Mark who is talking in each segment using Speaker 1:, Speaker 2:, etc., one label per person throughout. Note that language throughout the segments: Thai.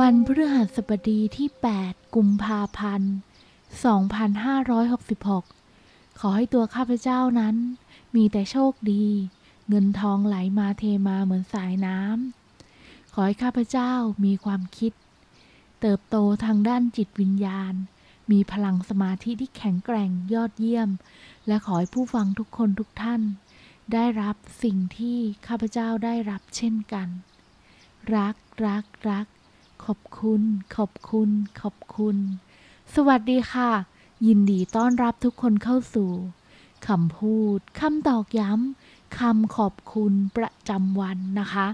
Speaker 1: วันพฤหัสบดีที่ 8 กุมภาพันธ์ 2566 ขอให้ตัวข้าพเจ้านั้น มีแต่โชคดี เงินทองไหลมาเทมาเหมือนสายน้ำ ขอให้ข้าพเจ้ามีความคิด เติบโตทางด้านจิตวิญญาณ มีพลังสมาธิที่แข็งแกร่งยอดเยี่ยม และขอให้ผู้ฟังทุกคนทุกท่าน ได้รับสิ่งที่ข้าพเจ้าได้รับเช่นกัน รักรักรัก ขอบคุณ ขอบคุณ ขอบคุณ สวัสดีค่ะ ยินดีต้อนรับทุกคนเข้าสู่คำพูดคำตอกย้ำคำขอบคุณประจำวันนะคะ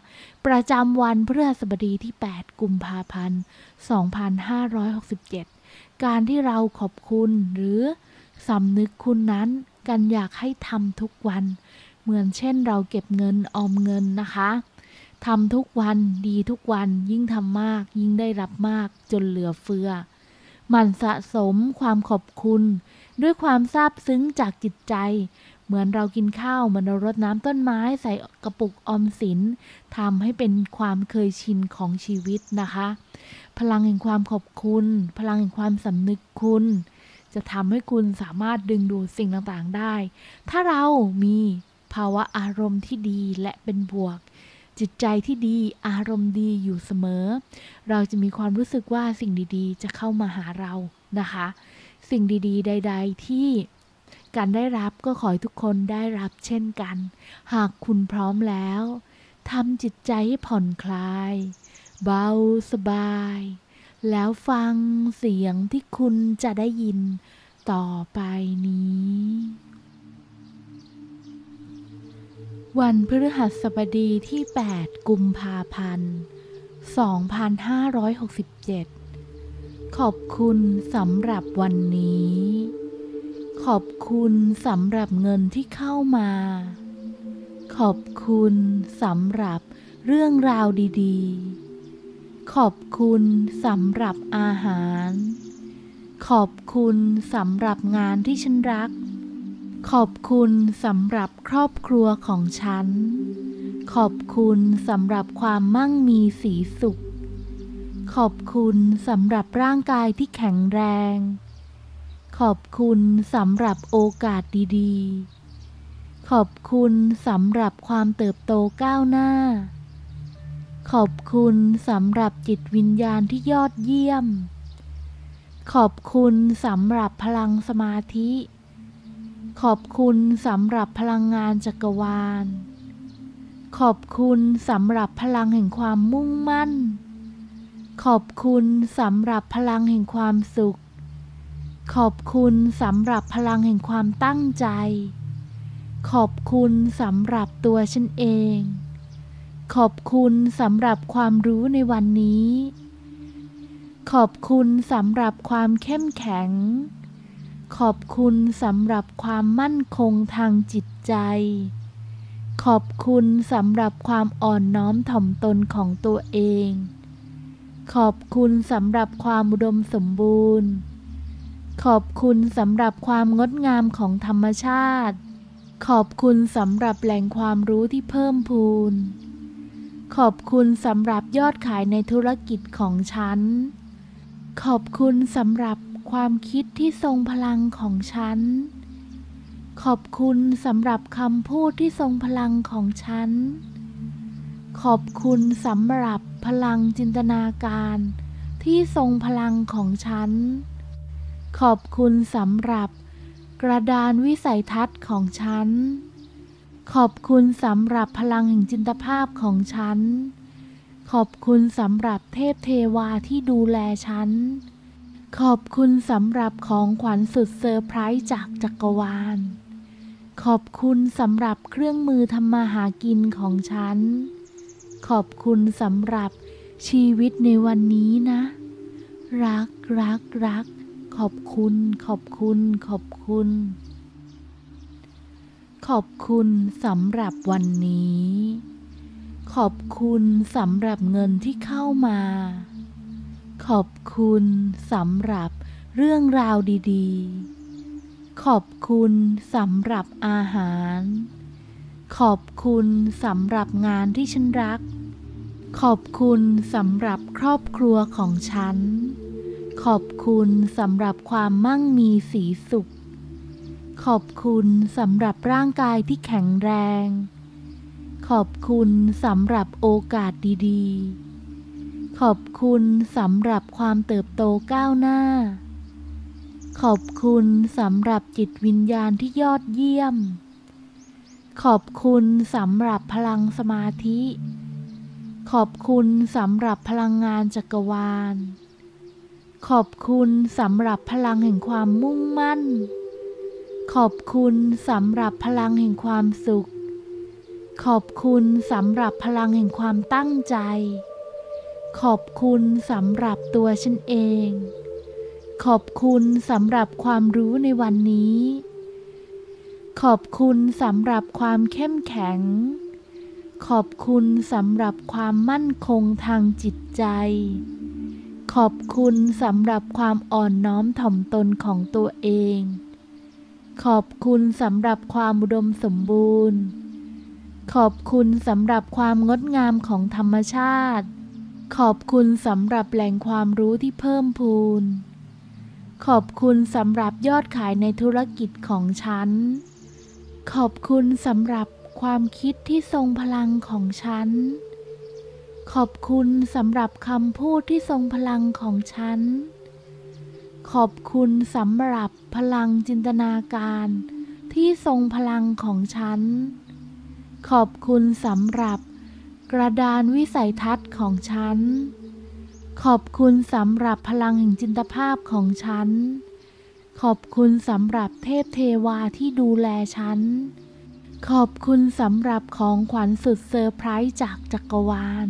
Speaker 1: ประจำวันพฤหัสบดีที่ 8 กุมภาพันธ์ 2567 การที่เราขอบคุณหรือสำนึกคุณนั้นกันอยากให้ทำทุกวัน เหมือนเช่นเราเก็บเงินออมเงินนะคะ ทำทุกวันดีทุกวันยิ่งทำมาก ยิ่งได้รับมากจนเหลือเฟือ มันสะสมความขอบคุณ ด้วยความซาบซึ้งจากจิตใจ เหมือนเรากินข้าวมือนเรารดน้ำต้นไม้ใส่กระปุกออมสินทำให้เป็นความเคยชินของชีวิตนะคะ พลังแห่งความขอบคุณ พลังแห่งความสำนึกคุณ จะทำให้คุณสามารถดึงดูดสิ่งต่างๆได้ ถ้าเรามีภาวะอารมณ์ที่ดีและเป็นบวก จิตใจที่ดีอารมณ์ดีอยู่เสมอ เราจะมีความรู้สึกว่าสิ่งดีๆ จะเข้ามาหาเรานะคะ สิ่งดีๆ ใด ๆ ที่การได้รับก็ขอให้ทุกคนได้รับเช่นกัน หากคุณพร้อมแล้วทำจิตใจให้ผ่อนคลาย เบาสบาย แล้วฟังเสียงที่คุณจะได้ยินต่อไปนี้ วันพฤหัสบดีที่ 8 กุมภาพันธ์ 2567 ขอบคุณสำหรับวันนี้ ขอบคุณสำหรับเงินที่เข้ามา ขอบคุณสำหรับเรื่องราวดีๆ ขอบคุณสำหรับอาหาร ขอบคุณสำหรับงานที่ฉันรัก ขอบคุณสำหรับครอบครัวของฉัน ขอบคุณสำหรับความมั่งมีสีสุข ขอบคุณสำหรับร่างกายที่แข็งแรง ขอบคุณสำหรับโอกาสดีๆ ขอบคุณสำหรับความเติบโตก้าวหน้า ขอบคุณสำหรับจิตวิญญาณที่ยอดเยี่ยม ขอบคุณสำหรับพลังสมาธิ ขอบคุณสำหรับพลังงานจักรวาล ขอบคุณสำหรับพลังแห่งความมุ่งมั่น ขอบคุณสำหรับพลังแห่งความสุข ขอบคุณสำหรับพลังแห่งความตั้งใจ ขอบคุณสำหรับตัวฉันเอง ขอบคุณสำหรับความรู้ในวันนี้ ขอบคุณสำหรับความเข้มแข็งข ขอบคุณสำหรับความมั่นคงทางจิตใจ ขอบคุณสำหรับความอ่อนน้อมถ่อมตนของตัวเอง ขอบคุณสำหรับความอุดมสมบูรณ์ ขอบคุณสำหรับความงดงามของธรรมชาติ ขอบคุณสำหรับแหล่งความรู้ที่เพิ่มพูน ขอบคุณสำหรับยอดขายในธุรกิจของฉัน ขอบคุณสำหรับ ความคิดที่ทรงพลังของฉัน ขอบคุณสำหรับคำพูดที่ทรงพลังของฉัน ขอบคุณสำหรับพลังจินตนาการที่ทรงพลังของฉัน ขอบคุณสำหรับกระดานวิสัยทัศน์ของฉัน ขอบคุณสำหรับพลังแห่งจินตภาพของฉัน ขอบคุณสำหรับเทพเทวาที่ดูแลฉัน ขอบคุณสำหรับของขวัญสุดเซอร์ไพรส์จากจักรวาล ขอบคุณสำหรับเครื่องมือทำมาหากินของฉัน ขอบคุณสำหรับชีวิตในวันนี้นะ รักรักรัก ขอบคุณ ขอบคุณ ขอบคุณ ขอบคุณสำหรับวันนี้ ขอบคุณสำหรับเงินที่เข้ามา ขอบคุณสำหรับเรื่องราวดีๆ ขอบคุณสำหรับอาหาร ขอบคุณสำหรับงานที่ฉันรัก ขอบคุณสำหรับครอบครัวของฉัน ขอบคุณสำหรับความมั่งมีสีสุข ขอบคุณสำหรับร่างกายที่แข็งแรง ขอบคุณสำหรับโอกาสดีๆ ขอบคุณสำหรับความเติบโตก้าวหน้า ขอบคุณสำหรับจิตวิญญาณที่ยอดเยี่ยม ขอบคุณสำหรับพลังสมาธิ ขอบคุณสำหรับพลังงานจักรวาล ขอบคุณสำหรับพลังแห่งความมุ่งมั่น ขอบคุณสำหรับพลังแห่งความสุข ขอบคุณสำหรับพลังแห่งความตั้งใจ ขอบคุณสำหรับตัวฉันเอง ขอบคุณสำหรับความรู้ในวันนี้ ขอบคุณสำหรับความเข้มแข็ง ขอบคุณสำหรับความมั่นคงทางจิตใจ ขอบคุณสำหรับความอ่อนน้อมถ่อมตนของตัวเอง ขอบคุณสำหรับความอุดมสมบูรณ์ ขอบคุณสำหรับความงดงามของธรรมชาติ ขอบคุณสำหรับแหล่งความรู้ที่เพิ่มพูน ขอบคุณสำหรับยอดขายในธุรกิจของฉัน ขอบคุณสำหรับความคิดที่ทรงพลังของฉัน ขอบคุณสำหรับคำพูดที่ทรงพลังของฉัน ขอบคุณสำหรับพลังจินตนาการที่ทรงพลังของฉัน ขอบคุณสำหรับ กระดานวิสัยทัศน์ของฉัน ขอบคุณสำหรับพลังแห่งจินตภาพของฉัน ขอบคุณสำหรับเทพเทวาที่ดูแลฉัน ขอบคุณสำหรับของขวัญสุดเซอร์ไพรส์จากจักรวาล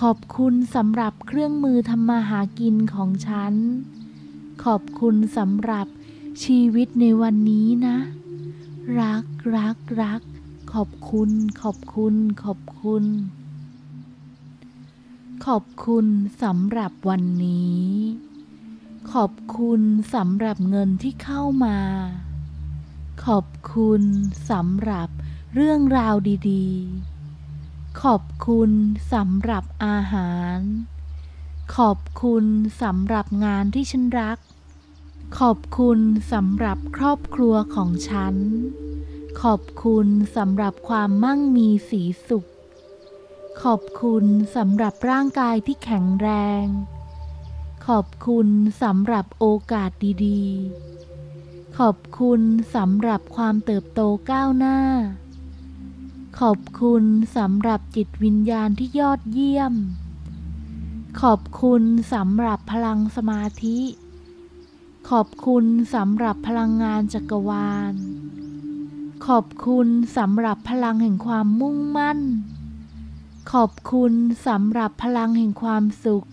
Speaker 1: ขอบคุณสำหรับเครื่องมือทำมาหากินของฉัน ขอบคุณสำหรับชีวิตในวันนี้นะ รักรักรัก ขอบคุณ ขอบคุณ ขอบคุณ ขอบคุณสำหรับวันนี้ ขอบคุณสำหรับเงินที่เข้ามา ขอบคุณสำหรับเรื่องราวดีๆ ขอบคุณสำหรับอาหาร ขอบคุณสำหรับงานที่ฉันรัก ขอบคุณสำหรับครอบครัวของฉัน ขอบคุณสำหรับความมั่งมีสีสุข ขอบคุณสำหรับร่างกายที่แข็งแรง ขอบคุณสำหรับโอกาสดีๆ ขอบคุณสำหรับความเติบโตก้าวหน้า ขอบคุณสำหรับจิตวิญญาณที่ยอดเยี่ยม ขอบคุณสำหรับพลังสมาธิ ขอบคุณสำหรับพลังงานจักรวาล ขอบคุณสำหรับพลังแห่งความมุ่งมั่น ขอบคุณสำหรับพลังแห่งความสุข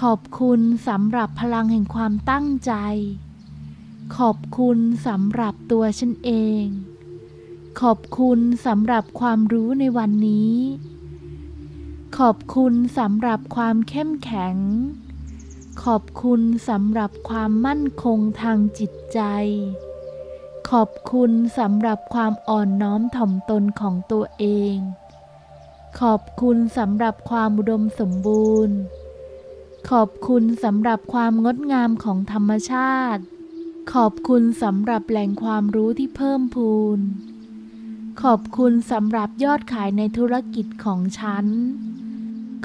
Speaker 1: ขอบคุณสำหรับพลังแห่งความตั้งใจ ขอบคุณสำหรับตัวฉันเอง ขอบคุณสำหรับความรู้ในวันนี้ ขอบคุณสำหรับความเข้มแข็ง ขอบคุณสำหรับความมั่นคงทางจิตใจ ขอบคุณสำหรับความอ่อนน้อมถ่อมตนของตัวเอง ขอบคุณสำหรับความอุดมสมบูรณ์ ขอบคุณสำหรับความงดงามของธรรมชาติ ขอบคุณสำหรับแหล่งความรู้ที่เพิ่มพูน ขอบคุณสำหรับยอดขายในธุรกิจของฉัน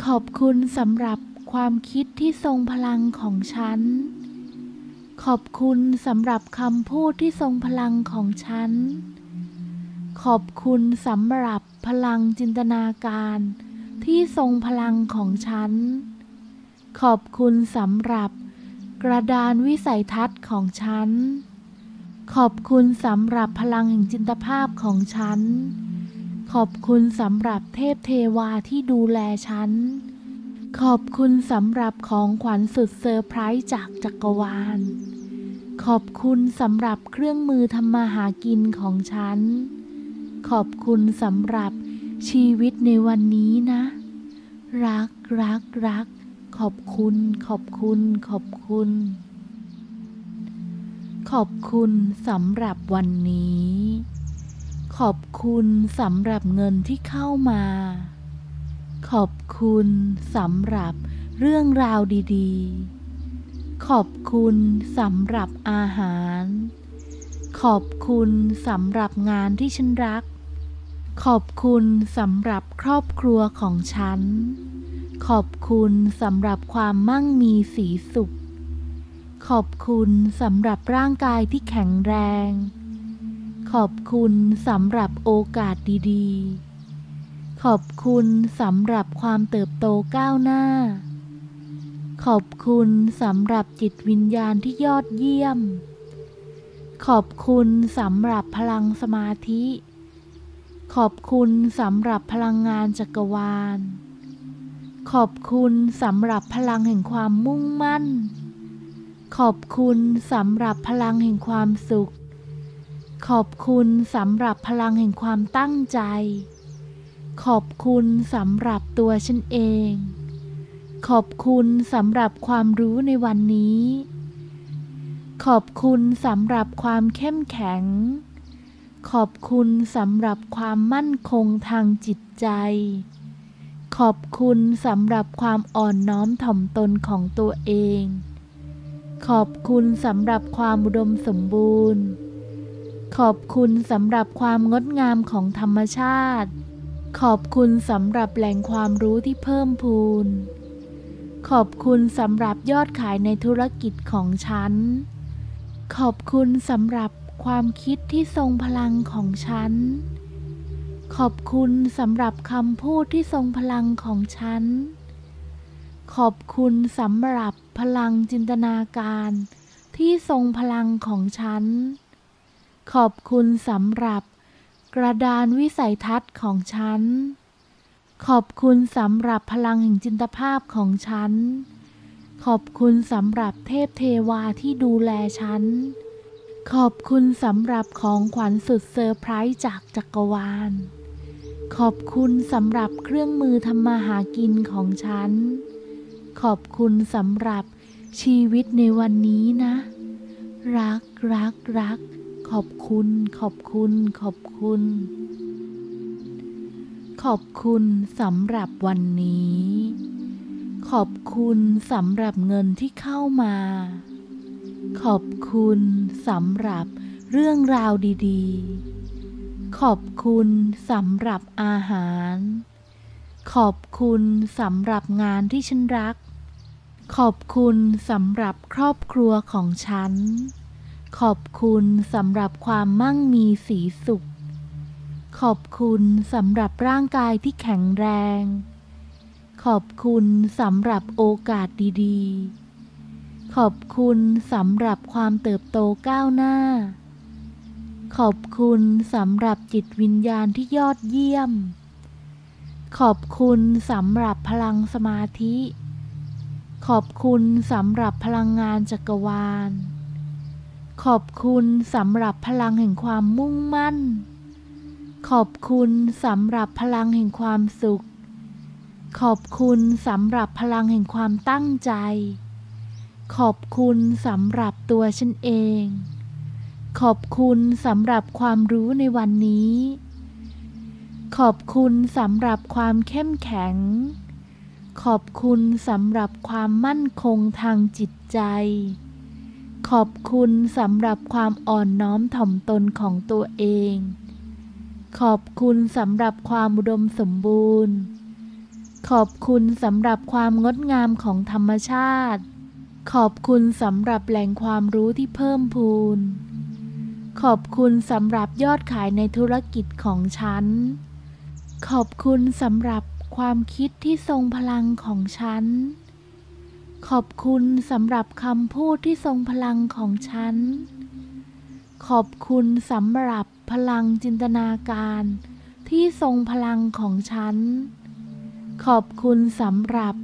Speaker 1: ขอบคุณสำหรับความคิดที่ทรงพลังของฉัน ขอบคุณสำหรับคำพูดที่ทรงพลังของฉัน ขอบคุณสำหรับพลังจินตนาการที่ทรงพลังของฉัน ขอบคุณสำหรับกระดานวิสัยทัศน์ของฉัน ขอบคุณสำหรับพลังแห่งจินตภาพของฉัน ขอบคุณสำหรับเทพเทวาที่ดูแลฉัน ขอบคุณสำหรับของขวัญสุดเซอร์ไพรส์จากจักรวาล ขอบคุณสำหรับเครื่องมือทำมาหากินของฉัน ขอบคุณสำหรับชีวิตในวันนี้นะ รักรักรัก ขอบคุณ ขอบคุณ ขอบคุณ ขอบคุณสำหรับวันนี้ ขอบคุณสำหรับเงินที่เข้ามา ขอบคุณสำหรับเรื่องราวดีๆ ขอบคุณสำหรับอาหาร ขอบคุณสำหรับงานที่ฉันรัก ขอบคุณสำหรับครอบครัวของฉัน ขอบคุณสำหรับความมั่งมีสีสุข ขอบคุณสำหรับร่างกายที่แข็งแรง ขอบคุณสำหรับโอกาสดีๆ ขอบคุณสำหรับความเติบโตก้าวหน้า ขอบคุณสำหรับจิตวิญญาณที่ยอดเยี่ยม ขอบคุณสำหรับพลังสมาธิ ขอบคุณสำหรับพลังงานจักรวาล ขอบคุณสำหรับพลังแห่งความมุ่งมั่น ขอบคุณสำหรับพลังแห่งความสุข ขอบคุณสำหรับพลังแห่งความตั้งใจ ขอบคุณสำหรับตัวฉันเอง ขอบคุณสำหรับความรู้ในวันนี้ ขอบคุณสำหรับความเข้มแข็ง ขอบคุณสำหรับความมั่นคงทางจิตใจ ขอบคุณสำหรับความอ่อนน้อมถ่อมตนของตัวเอง ขอบคุณสำหรับความอุดมสมบูรณ์ ขอบคุณสำหรับความงดงามของธรรมชาติ ขอบคุณสำหรับแหล่งความรู้ที่เพิ่มพูน ขอบคุณสำหรับยอดขายในธุรกิจของฉัน ขอบคุณสำหรับความคิดที่ทรงพลังของฉัน ขอบคุณสำหรับคำพูดที่ทรงพลังของฉัน ขอบคุณสำหรับพลังจินตนาการที่ทรงพลังของฉัน ขอบคุณสำหรับ กระดานวิสัยทัศน์ของฉัน ขอบคุณสำหรับพลังแห่งจินตภาพของฉัน ขอบคุณสำหรับเทพเทวาที่ดูแลฉัน ขอบคุณสำหรับของขวัญสุดเซอร์ไพรส์จากจักรวาล ขอบคุณสำหรับเครื่องมือทำมาหากินของฉัน ขอบคุณสำหรับชีวิตในวันนี้นะ รักรักรัก ขอบคุณ ขอบคุณ ขอบคุณ ขอบคุณสำหรับวันนี้ ขอบคุณสำหรับเงินที่เข้ามา ขอบคุณสำหรับเรื่องราวดีๆ ขอบคุณสำหรับอาหาร ขอบคุณสำหรับงานที่ฉันรัก ขอบคุณสำหรับครอบครัวของฉัน ขอบคุณสำหรับความมั่งมีสีสุข ขอบคุณสำหรับร่างกายที่แข็งแรง ขอบคุณสำหรับโอกาสดีๆ ขอบคุณสำหรับความเติบโตก้าวหน้า ขอบคุณสำหรับจิตวิญญาณที่ยอดเยี่ยม ขอบคุณสำหรับพลังสมาธิ ขอบคุณสำหรับพลังงานจักรวาล ขอบคุณสำหรับพลังแห่งความมุ่งมั่น ขอบคุณสำหรับพลังแห่งความสุข ขอบคุณสำหรับพลังแห่งความตั้งใจ ขอบคุณสำหรับตัวฉันเอง ขอบคุณสำหรับความรู้ในวันนี้ ขอบคุณสำหรับความเข้มแข็ง ขอบคุณสำหรับความมั่นคงทางจิตใจ ขอบคุณสำหรับความอ่อนน้อมถ่อมตนของตัวเอง ขอบคุณสำหรับความอุดมสมบูรณ์ ขอบคุณสำหรับความงดงามของธรรมชาติ ขอบคุณสำหรับแหล่งความรู้ที่เพิ่มพูน ขอบคุณสำหรับยอดขายในธุรกิจของฉัน ขอบคุณสำหรับความคิดที่ทรงพลังของฉัน ขอบคุณสำหรับคำพูดที่ทรงพลังของฉัน ขอบคุณสำหรับพลังจินตนาการที่ทรงพลังของฉัน ขอบคุณสำหรับ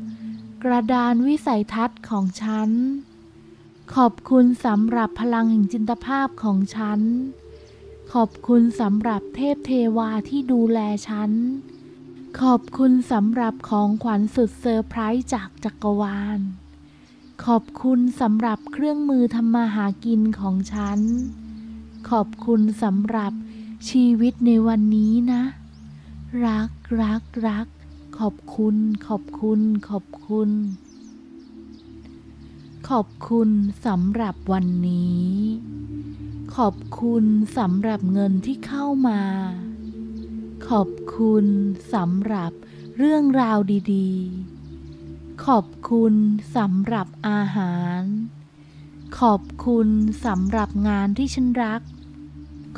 Speaker 1: กระดานวิสัยทัศน์ของฉัน ขอบคุณสำหรับพลังแห่งจินตภาพของฉัน ขอบคุณสำหรับเทพเทวาที่ดูแลฉัน ขอบคุณสำหรับของขวัญสุดเซอร์ไพรส์จากจักรวาล ขอบคุณสำหรับเครื่องมือทำมาหากินของฉัน ขอบคุณสำหรับชีวิตในวันนี้นะ รักรักรัก ขอบคุณ ขอบคุณ ขอบคุณ ขอบคุณสำหรับวันนี้ ขอบคุณสำหรับเงินที่เข้ามา ขอบคุณสำหรับเรื่องราวดี ๆ ขอบคุณสำหรับอาหาร ขอบคุณสำหรับงานที่ฉันรัก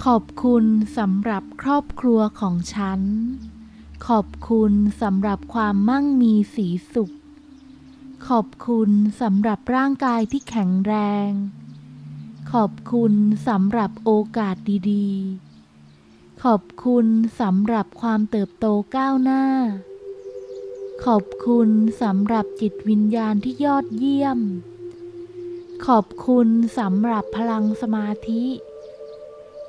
Speaker 1: ขอบคุณสำหรับครอบครัวของฉัน ขอบคุณสำหรับความมั่งมีสีสุข ขอบคุณสำหรับร่างกายที่แข็งแรง ขอบคุณสำหรับโอกาสดีๆ ขอบคุณสำหรับความเติบโตก้าวหน้า ขอบคุณสำหรับจิตวิญญาณที่ยอดเยี่ยม ขอบคุณสำหรับพลังสมาธิ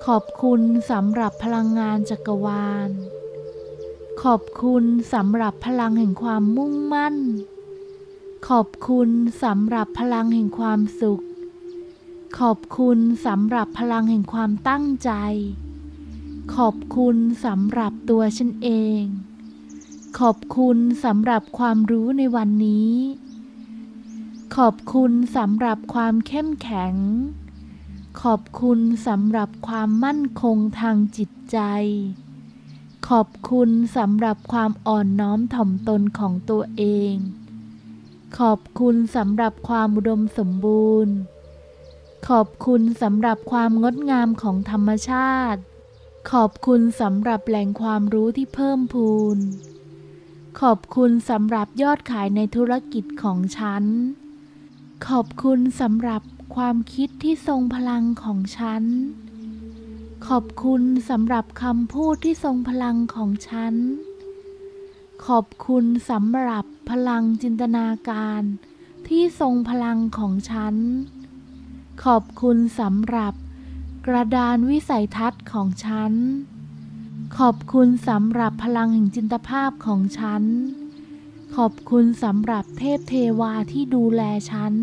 Speaker 1: ขอบคุณสำหรับพลังงานจักรวาล ขอบคุณสำหรับพลังแห่งความมุ่งมั่น ขอบคุณสำหรับพลังแห่งความสุข ขอบคุณสำหรับพลังแห่งความตั้งใจ ขอบคุณสำหรับตัวฉันเอง ขอบคุณสำหรับความรู้ในวันนี้ ขอบคุณสำหรับความเข้มแข็ง ขอบคุณสำหรับความมั่นคงทางจิตใจ ขอบคุณสำหรับความอ่อนน้อมถ่อมตนของตัวเอง ขอบคุณสำหรับความอุดมสมบูรณ์ ขอบคุณสำหรับความงดงามของธรรมชาติขอบคุณสำหรับแหล่งความรู้ที่เพิ่มพูน ขอบคุณสำหรับยอดขายในธุรกิจของฉัน ขอบคุณสำหรับความคิดที่ทรงพลังของฉัน ขอบคุณสำหรับคำพูดที่ทรงพลังของฉัน ขอบคุณสำหรับพลังจินตนาการที่ทรงพลังของฉัน ขอบคุณสำหรับกระดานวิสัยทัศน์ของฉัน ขอบคุณสำหรับพลังแห่งจินตภาพของฉัน ขอบคุณสำหรับเทพเทวาที่ดูแลฉัน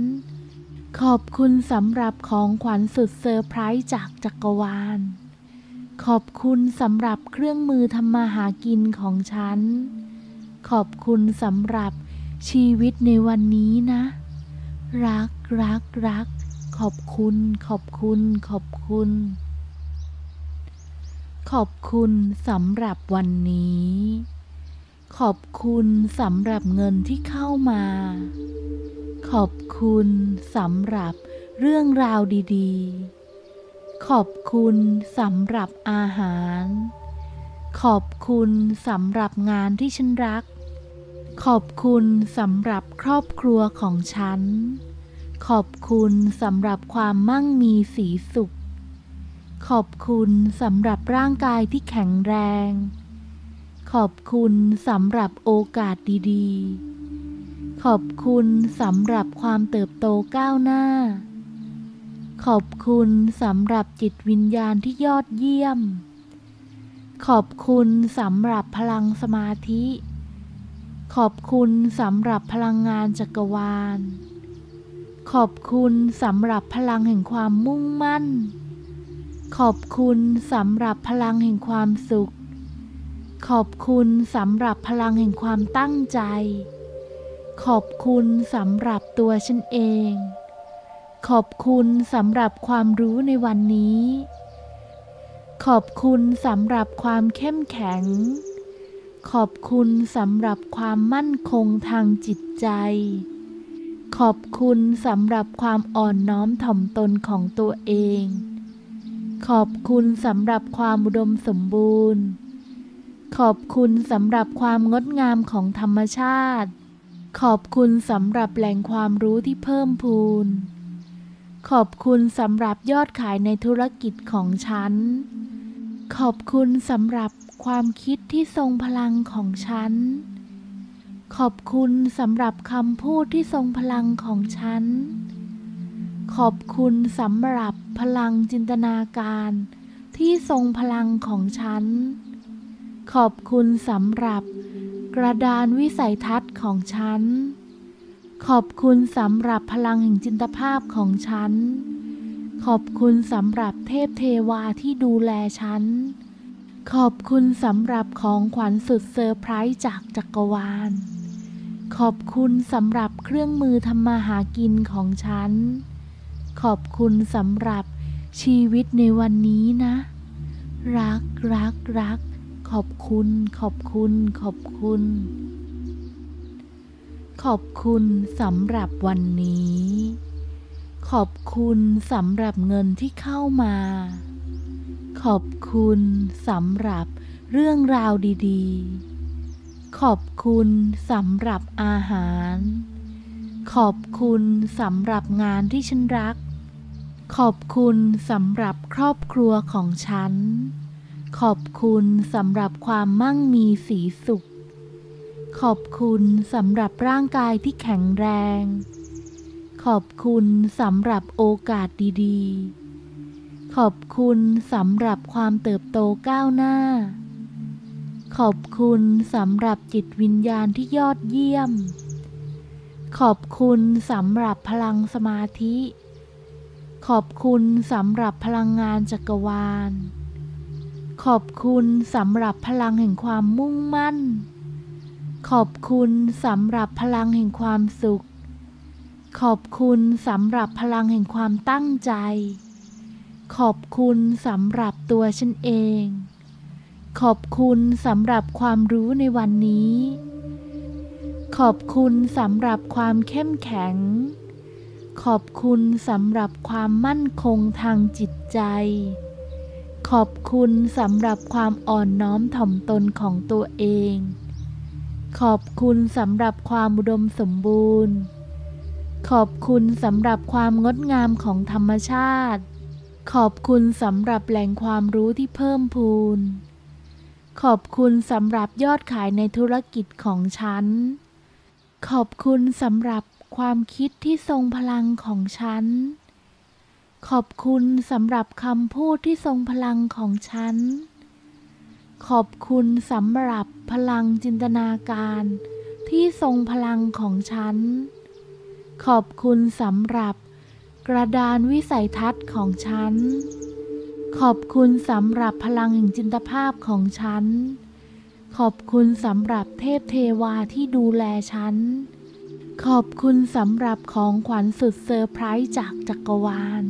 Speaker 1: ขอบคุณสำหรับของขวัญสุดเซอร์ไพรส์จากจักรวาล ขอบคุณสำหรับเครื่องมือทำมาหากินของฉัน ขอบคุณสำหรับชีวิตในวันนี้นะ รักรักรัก ขอบคุณ ขอบคุณ ขอบคุณ ขอบคุณสำหรับวันนี้ ขอบคุณสำหรับเงินที่เข้ามา ขอบคุณสำหรับเรื่องราวดีๆ ขอบคุณสำหรับอาหาร ขอบคุณสำหรับงานที่ฉันรัก ขอบคุณสำหรับครอบครัวของฉัน ขอบคุณสำหรับความมั่งมีสีสุข ขอบคุณสำหรับร่างกายที่แข็งแรง ขอบคุณสำหรับโอกาสดีๆ ขอบคุณสำหรับความเติบโตก้าวหน้า ขอบคุณสำหรับจิตวิญญาณที่ยอดเยี่ยม ขอบคุณสำหรับพลังสมาธิ ขอบคุณสำหรับพลังงานจักรวาล ขอบคุณสำหรับพลังแห่งความมุ่งมั่น ขอบคุณสำหรับพลังแห่งความสุข ขอบคุณสำหรับพลังแห่งความตั้งใจ ขอบคุณสำหรับตัวฉันเอง ขอบคุณสำหรับความรู้ในวันนี้ ขอบคุณสำหรับความเข้มแข็ง ขอบคุณสำหรับความมั่นคงทางจิตใจ ขอบคุณสำหรับความอ่อนน้อมถ่อมตนของตัวเอง ขอบคุณสำหรับความอุดมสมบูรณ์ ขอบคุณสำหรับความงดงามของธรรมชาติ ขอบคุณสำหรับแหล่งความรู้ที่เพิ่มพูน ขอบคุณสำหรับยอดขายในธุรกิจของฉัน ขอบคุณสำหรับความคิดที่ทรงพลังของฉัน ขอบคุณสำหรับคำพูดที่ทรงพลังของฉัน ขอบคุณสำหรับพลังจินตนาการที่ทรงพลังของฉัน ขอบคุณสำหรับกระดานวิสัยทัศน์ของฉัน ขอบคุณสำหรับพลังแห่งจินตภาพของฉัน ขอบคุณสำหรับเทพเทวาที่ดูแลฉัน ขอบคุณสำหรับของขวัญสุดเซอร์ไพรส์จากจักรวาล ขอบคุณสำหรับเครื่องมือทำมาหากินของฉัน ขอบคุณสำหรับชีวิตในวันนี้นะ รักรักรัก ขอบคุณ ขอบคุณ ขอบคุณ ขอบคุณสำหรับวันนี้ ขอบคุณสำหรับเงินที่เข้ามา ขอบคุณสำหรับเรื่องราวดีๆ ขอบคุณสำหรับอาหาร ขอบคุณสำหรับงานที่ฉันรัก ขอบคุณสำหรับครอบครัวของฉัน ขอบคุณสำหรับความมั่งมีสีสุข ขอบคุณสำหรับร่างกายที่แข็งแรง ขอบคุณสำหรับโอกาสดีๆ ขอบคุณสำหรับความเติบโตก้าวหน้า ขอบคุณสำหรับจิตวิญญาณที่ยอดเยี่ยม ขอบคุณสำหรับพลังสมาธิ ขอบคุณสำหรับพลังงานจักรวาล ขอบคุณสำหรับพลังแห่งความมุ่งมั่น ขอบคุณสำหรับพลังแห่งความสุข ขอบคุณสำหรับพลังแห่งความตั้งใจ ขอบคุณสำหรับตัวฉันเอง ขอบคุณสำหรับความรู้ในวันนี้ ขอบคุณสำหรับความเข้มแข็ง ขอบคุณสำหรับความมั่นคงทางจิตใจ ขอบคุณสำหรับความอ่อนน้อมถ่อมตนของตัวเอง ขอบคุณสำหรับความอุดมสมบูรณ์ ขอบคุณสำหรับความงดงามของธรรมชาติ ขอบคุณสำหรับแหล่งความรู้ที่เพิ่มพูน ขอบคุณสำหรับยอดขายในธุรกิจของฉันขอบคุณสำหรับ ความคิดที่ทรงพลังของฉัน ขอบคุณสำหรับคำพูดที่ทรงพลังของฉัน ขอบคุณสำหรับพลังจินตนาการที่ทรงพลังของฉัน ขอบคุณสำหรับกระดานวิสัยทัศน์ของฉัน ขอบคุณสำหรับพลังแห่งจินตภาพของฉัน ขอบคุณสำหรับเทพเทวาที่ดูแลฉัน ขอบคุณสำหรับของขวัญสุดเซอร์ไพรส์จากจักรวาล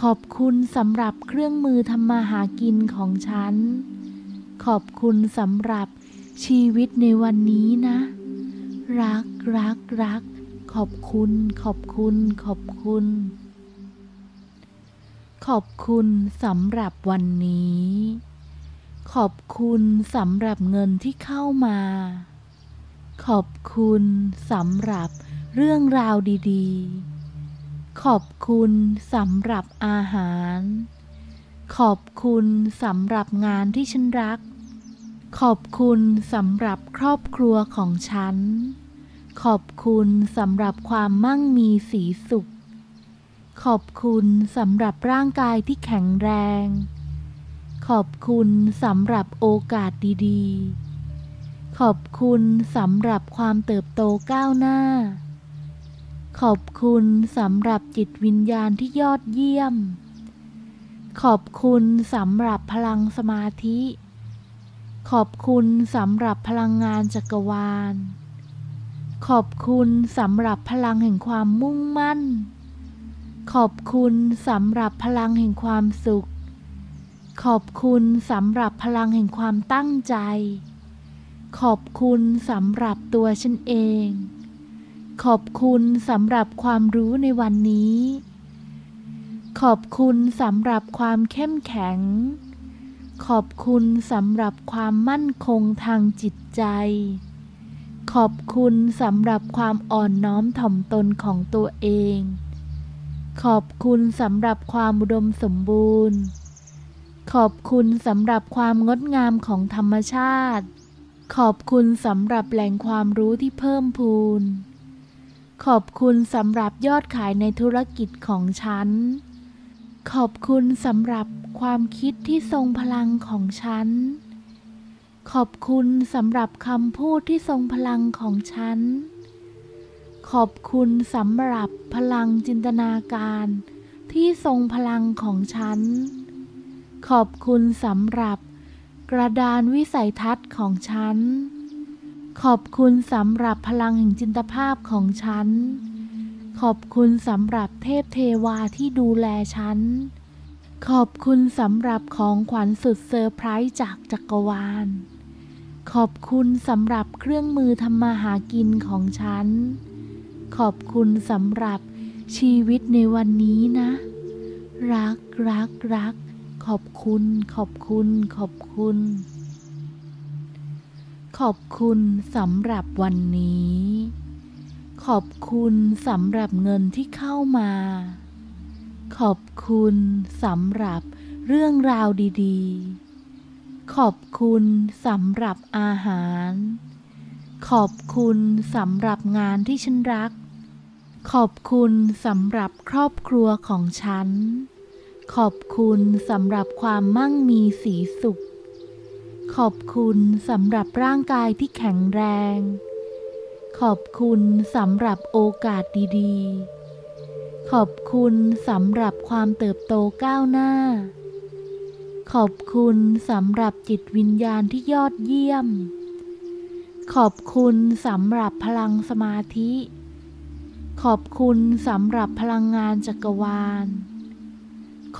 Speaker 1: ขอบคุณสำหรับเครื่องมือทำมาหากินของฉัน ขอบคุณสำหรับชีวิตในวันนี้นะ รักรักรัก ขอบคุณ ขอบคุณ ขอบคุณ ขอบคุณสำหรับวันนี้ ขอบคุณสำหรับเงินที่เข้ามา ขอบคุณสำหรับเรื่องราวดีๆ ขอบคุณสำหรับอาหาร ขอบคุณสำหรับงานที่ฉันรัก ขอบคุณสำหรับครอบครัวของฉัน ขอบคุณสำหรับความมั่งมีสีสุข ขอบคุณสำหรับร่างกายที่แข็งแรง ขอบคุณสำหรับโอกาสดีๆ ขอบคุณสำหรับความเติบโตก้าวหน้า ขอบคุณสำหรับจิตวิญญาณที่ยอดเยี่ยม ขอบคุณสำหรับพลังสมาธิ ขอบคุณสำหรับพลังงานจักรวาล ขอบคุณสำหรับพลังแห่งความมุ่งมั่น ขอบคุณสำหรับพลังแห่งความสุข ขอบคุณสำหรับพลังแห่งความตั้งใจ ขอบคุณสำหรับตัวฉันเอง ขอบคุณสำหรับความรู้ในวันนี้ ขอบคุณสำหรับความเข้มแข็ง ขอบคุณสำหรับความมั่นคงทางจิตใจ ขอบคุณสำหรับความอ่อนน้อมถ่อมตนของตัวเอง ขอบคุณสำหรับความอุดมสมบูรณ์ ขอบคุณสำหรับความงดงามของธรรมชาติ ขอบคุณสำหรับแหล่งความรู้ที่เพิ่มพูน ขอบคุณสำหรับยอดขายในธุรกิจของฉัน ขอบคุณสำหรับความคิดที่ทรงพลังของฉัน ขอบคุณสำหรับคำพูดที่ทรงพลังของฉัน ขอบคุณสำหรับพลังจินตนาการที่ทรงพลังของฉัน ขอบคุณสำหรับ กระดานวิสัยทัศน์ของฉัน ขอบคุณสำหรับพลังแห่งจินตภาพของฉัน ขอบคุณสำหรับเทพเทวาที่ดูแลฉัน ขอบคุณสำหรับของขวัญสุดเซอร์ไพรส์จากจักรวาล ขอบคุณสำหรับเครื่องมือทำมาหากินของฉัน ขอบคุณสำหรับชีวิตในวันนี้นะ รักรักรัก ขอบคุณ ขอบคุณ ขอบคุณ ขอบคุณสำหรับวันนี้ ขอบคุณสำหรับเงินที่เข้ามา ขอบคุณสำหรับเรื่องราวดีๆ ขอบคุณสำหรับอาหาร ขอบคุณสำหรับงานที่ฉันรัก ขอบคุณสำหรับครอบครัวของฉัน ขอบคุณสำหรับความมั่งมีสีสุข ขอบคุณสำหรับร่างกายที่แข็งแรง ขอบคุณสำหรับโอกาสดีๆ ขอบคุณสำหรับความเติบโตก้าวหน้า ขอบคุณสำหรับจิตวิญญาณที่ยอดเยี่ยม ขอบคุณสำหรับพลังสมาธิ ขอบคุณสำหรับพลังงานจักรวาล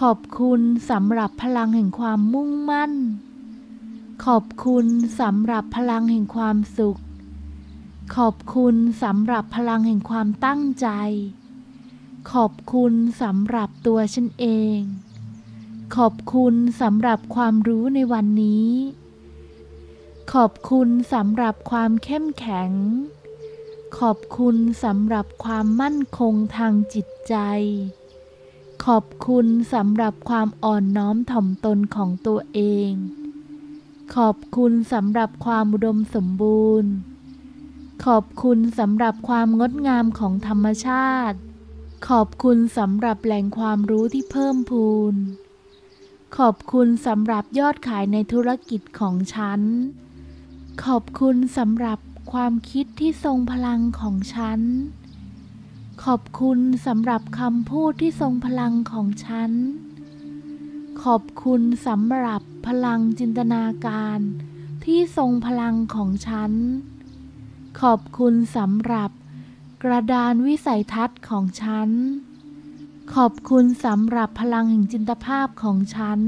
Speaker 1: ขอบคุณสำหรับพลังแห่งความมุ่งมั่น ขอบคุณสำหรับพลังแห่งความสุข ขอบคุณสำหรับพลังแห่งความตั้งใจ ขอบคุณสำหรับตัวฉันเอง ขอบคุณสำหรับความรู้ในวันนี้ ขอบคุณสำหรับความเข้มแข็ง ขอบคุณสำหรับความมั่นคงทางจิตใจ ขอบคุณสำหรับความอ่อนน้อมถ่อมตนของตัวเอง ขอบคุณสำหรับความอุดมสมบูรณ์ ขอบคุณสำหรับความงดงามของธรรมชาติ ขอบคุณสำหรับแหล่งความรู้ที่เพิ่มพูน ขอบคุณสำหรับยอดขายในธุรกิจของฉัน ขอบคุณสำหรับความคิดที่ทรงพลังของฉัน ขอบคุณสำหรับคำพูดที่ทรงพลังของฉัน ขอบคุณสำหรับพลังจินตนาการที่ทรงพลังของฉัน ขอบคุณสำหรับกระดานวิสัยทัศน์ของฉัน ขอบคุณสำหรับพลังแห่งจินตภาพของฉัน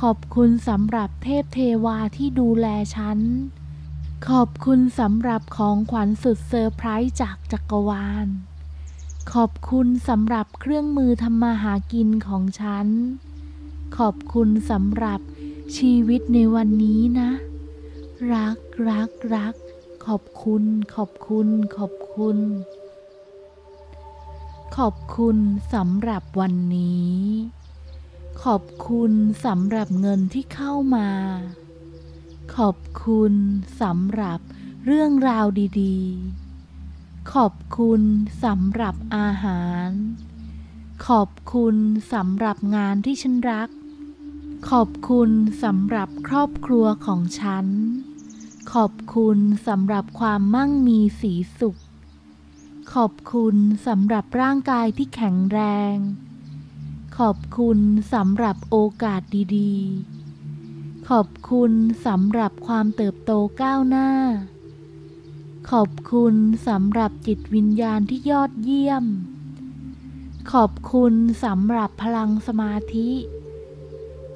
Speaker 1: ขอบคุณสำหรับเทพเทวาที่ดูแลฉัน ขอบคุณสำหรับของขวัญสุดเซอร์ไพรส์จากจักรวาล ขอบคุณสำหรับเครื่องมือทำมาหากินของฉัน ขอบคุณสำหรับชีวิตในวันนี้นะ รักรักรัก ขอบคุณ ขอบคุณ ขอบคุณ ขอบคุณสำหรับวันนี้ ขอบคุณสำหรับเงินที่เข้ามา ขอบคุณสำหรับเรื่องราวดี ๆ ขอบคุณสำหรับอาหาร ขอบคุณสำหรับงานที่ฉันรัก ขอบคุณสำหรับครอบครัวของฉัน ขอบคุณสำหรับความมั่งมีสีสุข ขอบคุณสำหรับร่างกายที่แข็งแรง ขอบคุณสำหรับโอกาสดีๆ ขอบคุณสำหรับความเติบโตก้าวหน้า ขอบคุณสำหรับจิตวิญญาณที่ยอดเยี่ยม ขอบคุณสำหรับพลังสมาธิ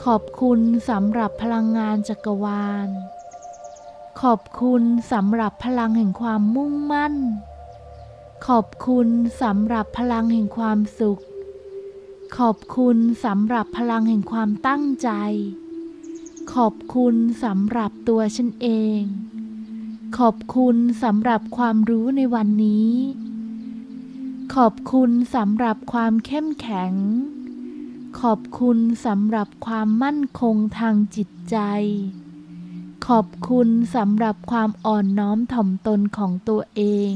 Speaker 1: ขอบคุณสำหรับพลังงานจักรวาล ขอบคุณสำหรับพลังแห่งความมุ่งมั่น ขอบคุณสำหรับพลังแห่งความสุข ขอบคุณสำหรับพลังแห่งความตั้งใจ ขอบคุณสำหรับตัวฉันเอง ขอบคุณสำหรับความรู้ในวันนี้ ขอบคุณสำหรับความเข้มแข็ง ขอบคุณสำหรับความมั่นคงทางจิตใจ ขอบคุณสำหรับความอ่อนน้อมถ่อมตนของตัวเอง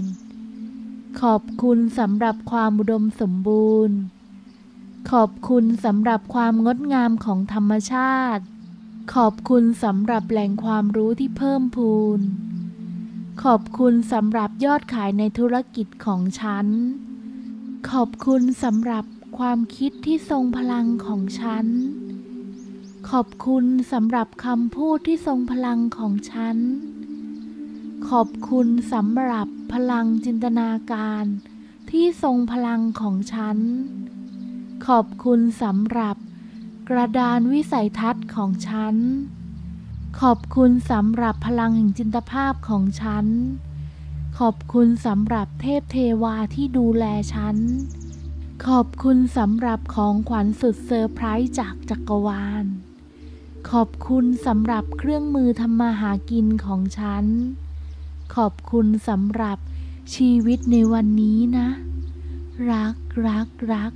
Speaker 1: ขอบคุณสำหรับความอุดมสมบูรณ์ ขอบคุณสำหรับความงดงามของธรรมชาติขอบคุณสำหรับแหล่งความรู้ที่เพิ่มพูน ขอบคุณสำหรับยอดขายในธุรกิจของฉัน ขอบคุณสำหรับความคิดที่ทรงพลังของฉัน ขอบคุณสำหรับคำพูดที่ทรงพลังของฉัน ขอบคุณสำหรับพลังจินตนาการที่ทรงพลังของฉัน ขอบคุณสำหรับกระดานวิสัยทัศน์ของฉัน ขอบคุณสำหรับพลังแห่งจินตภาพของฉัน ขอบคุณสำหรับเทพเทวาที่ดูแลฉัน ขอบคุณสำหรับของขวัญสุดเซอร์ไพรส์จากจักรวาล ขอบคุณสำหรับเครื่องมือทำมาหากินของฉัน ขอบคุณสำหรับชีวิตในวันนี้นะ รักรักรัก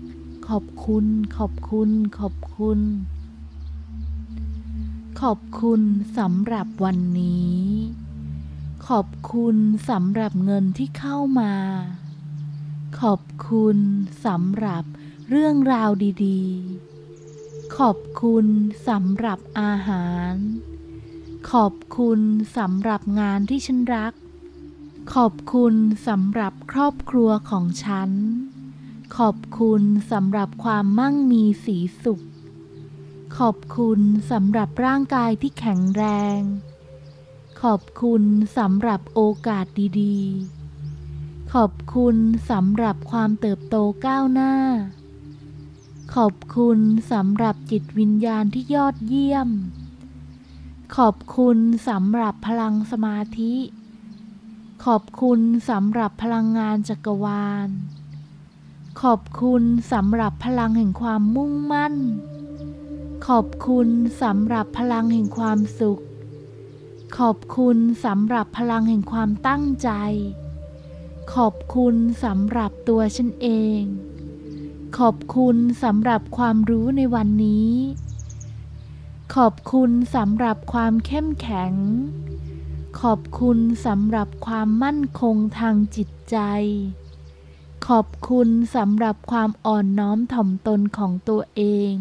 Speaker 1: ขอบคุณ ขอบคุณ ขอบคุณ ขอบคุณสำหรับวันนี้ ขอบคุณสำหรับเงินที่เข้ามา ขอบคุณสำหรับเรื่องราวดีๆ ขอบคุณสำหรับอาหาร ขอบคุณสำหรับงานที่ฉันรัก ขอบคุณสำหรับครอบครัวของฉัน ขอบคุณสำหรับความมั่งมีสีสุข ขอบคุณสำหรับร่างกายที่แข็งแรง ขอบคุณสำหรับโอกาสดีๆ ขอบคุณสำหรับความเติบโตก้าวหน้า ขอบคุณสำหรับจิตวิญญาณที่ยอดเยี่ยม ขอบคุณสำหรับพลังสมาธิ ขอบคุณสำหรับพลังงานจักรวาล ขอบคุณสำหรับพลังแห่งความมุ่งมั่น ขอบคุณสำหรับพลังแห่งความสุข ขอบคุณสำหรับพลังแห่งความตั้งใจ ขอบคุณสำหรับตัวฉันเอง ขอบคุณสำหรับความรู้ในวันนี้ ขอบคุณสำหรับความเข้มแข็ง ขอบคุณสำหรับความมั่นคงทางจิตใจ ขอบคุณสำหรับความอ่อนน้อมถ่อมตนของตัวเอง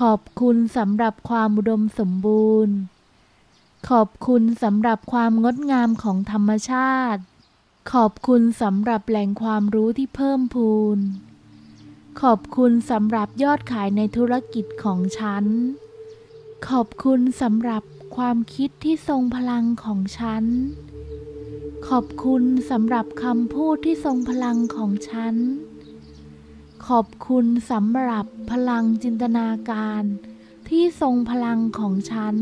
Speaker 1: ขอบคุณสำหรับความอุดมสมบูรณ์ ขอบคุณสำหรับความงดงามของธรรมชาติ ขอบคุณสำหรับแหล่งความรู้ที่เพิ่มพูน ขอบคุณสำหรับยอดขายในธุรกิจของฉัน ขอบคุณสำหรับความคิดที่ทรงพลังของฉัน ขอบคุณสำหรับคำพูดที่ทรงพลังของฉัน ขอบคุณสำหรับพลังจินตนาการที่ทรงพลังของฉัน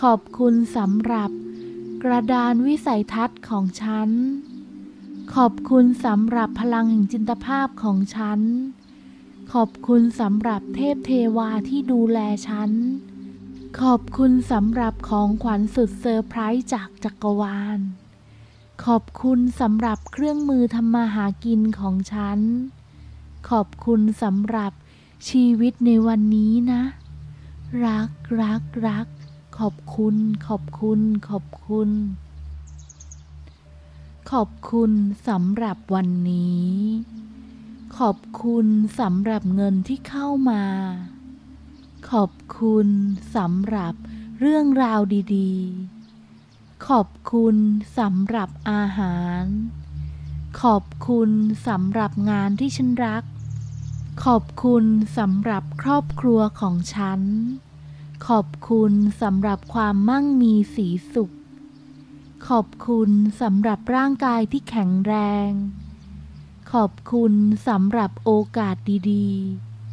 Speaker 1: ขอบคุณสำหรับกระดานวิสัยทัศน์ของฉัน ขอบคุณสำหรับพลังแห่งจินตภาพของฉัน ขอบคุณสำหรับเทพเทวาที่ดูแลฉัน ขอบคุณสำหรับของขวัญสุดเซอร์ไพรส์จากจักรวาล ขอบคุณสำหรับเครื่องมือทำมาหากินของฉัน ขอบคุณสำหรับชีวิตในวันนี้นะ รักรักรัก ขอบคุณ ขอบคุณ ขอบคุณ ขอบคุณสำหรับวันนี้ ขอบคุณสำหรับเงินที่เข้ามา ขอบคุณสำหรับเรื่องราวดีๆ ขอบคุณสำหรับอาหาร ขอบคุณสำหรับงานที่ฉันรัก ขอบคุณสำหรับครอบครัวของฉัน ขอบคุณสำหรับความมั่งมีสีสุข ขอบคุณสำหรับร่างกายที่แข็งแรง ขอบคุณสำหรับโอกาสดี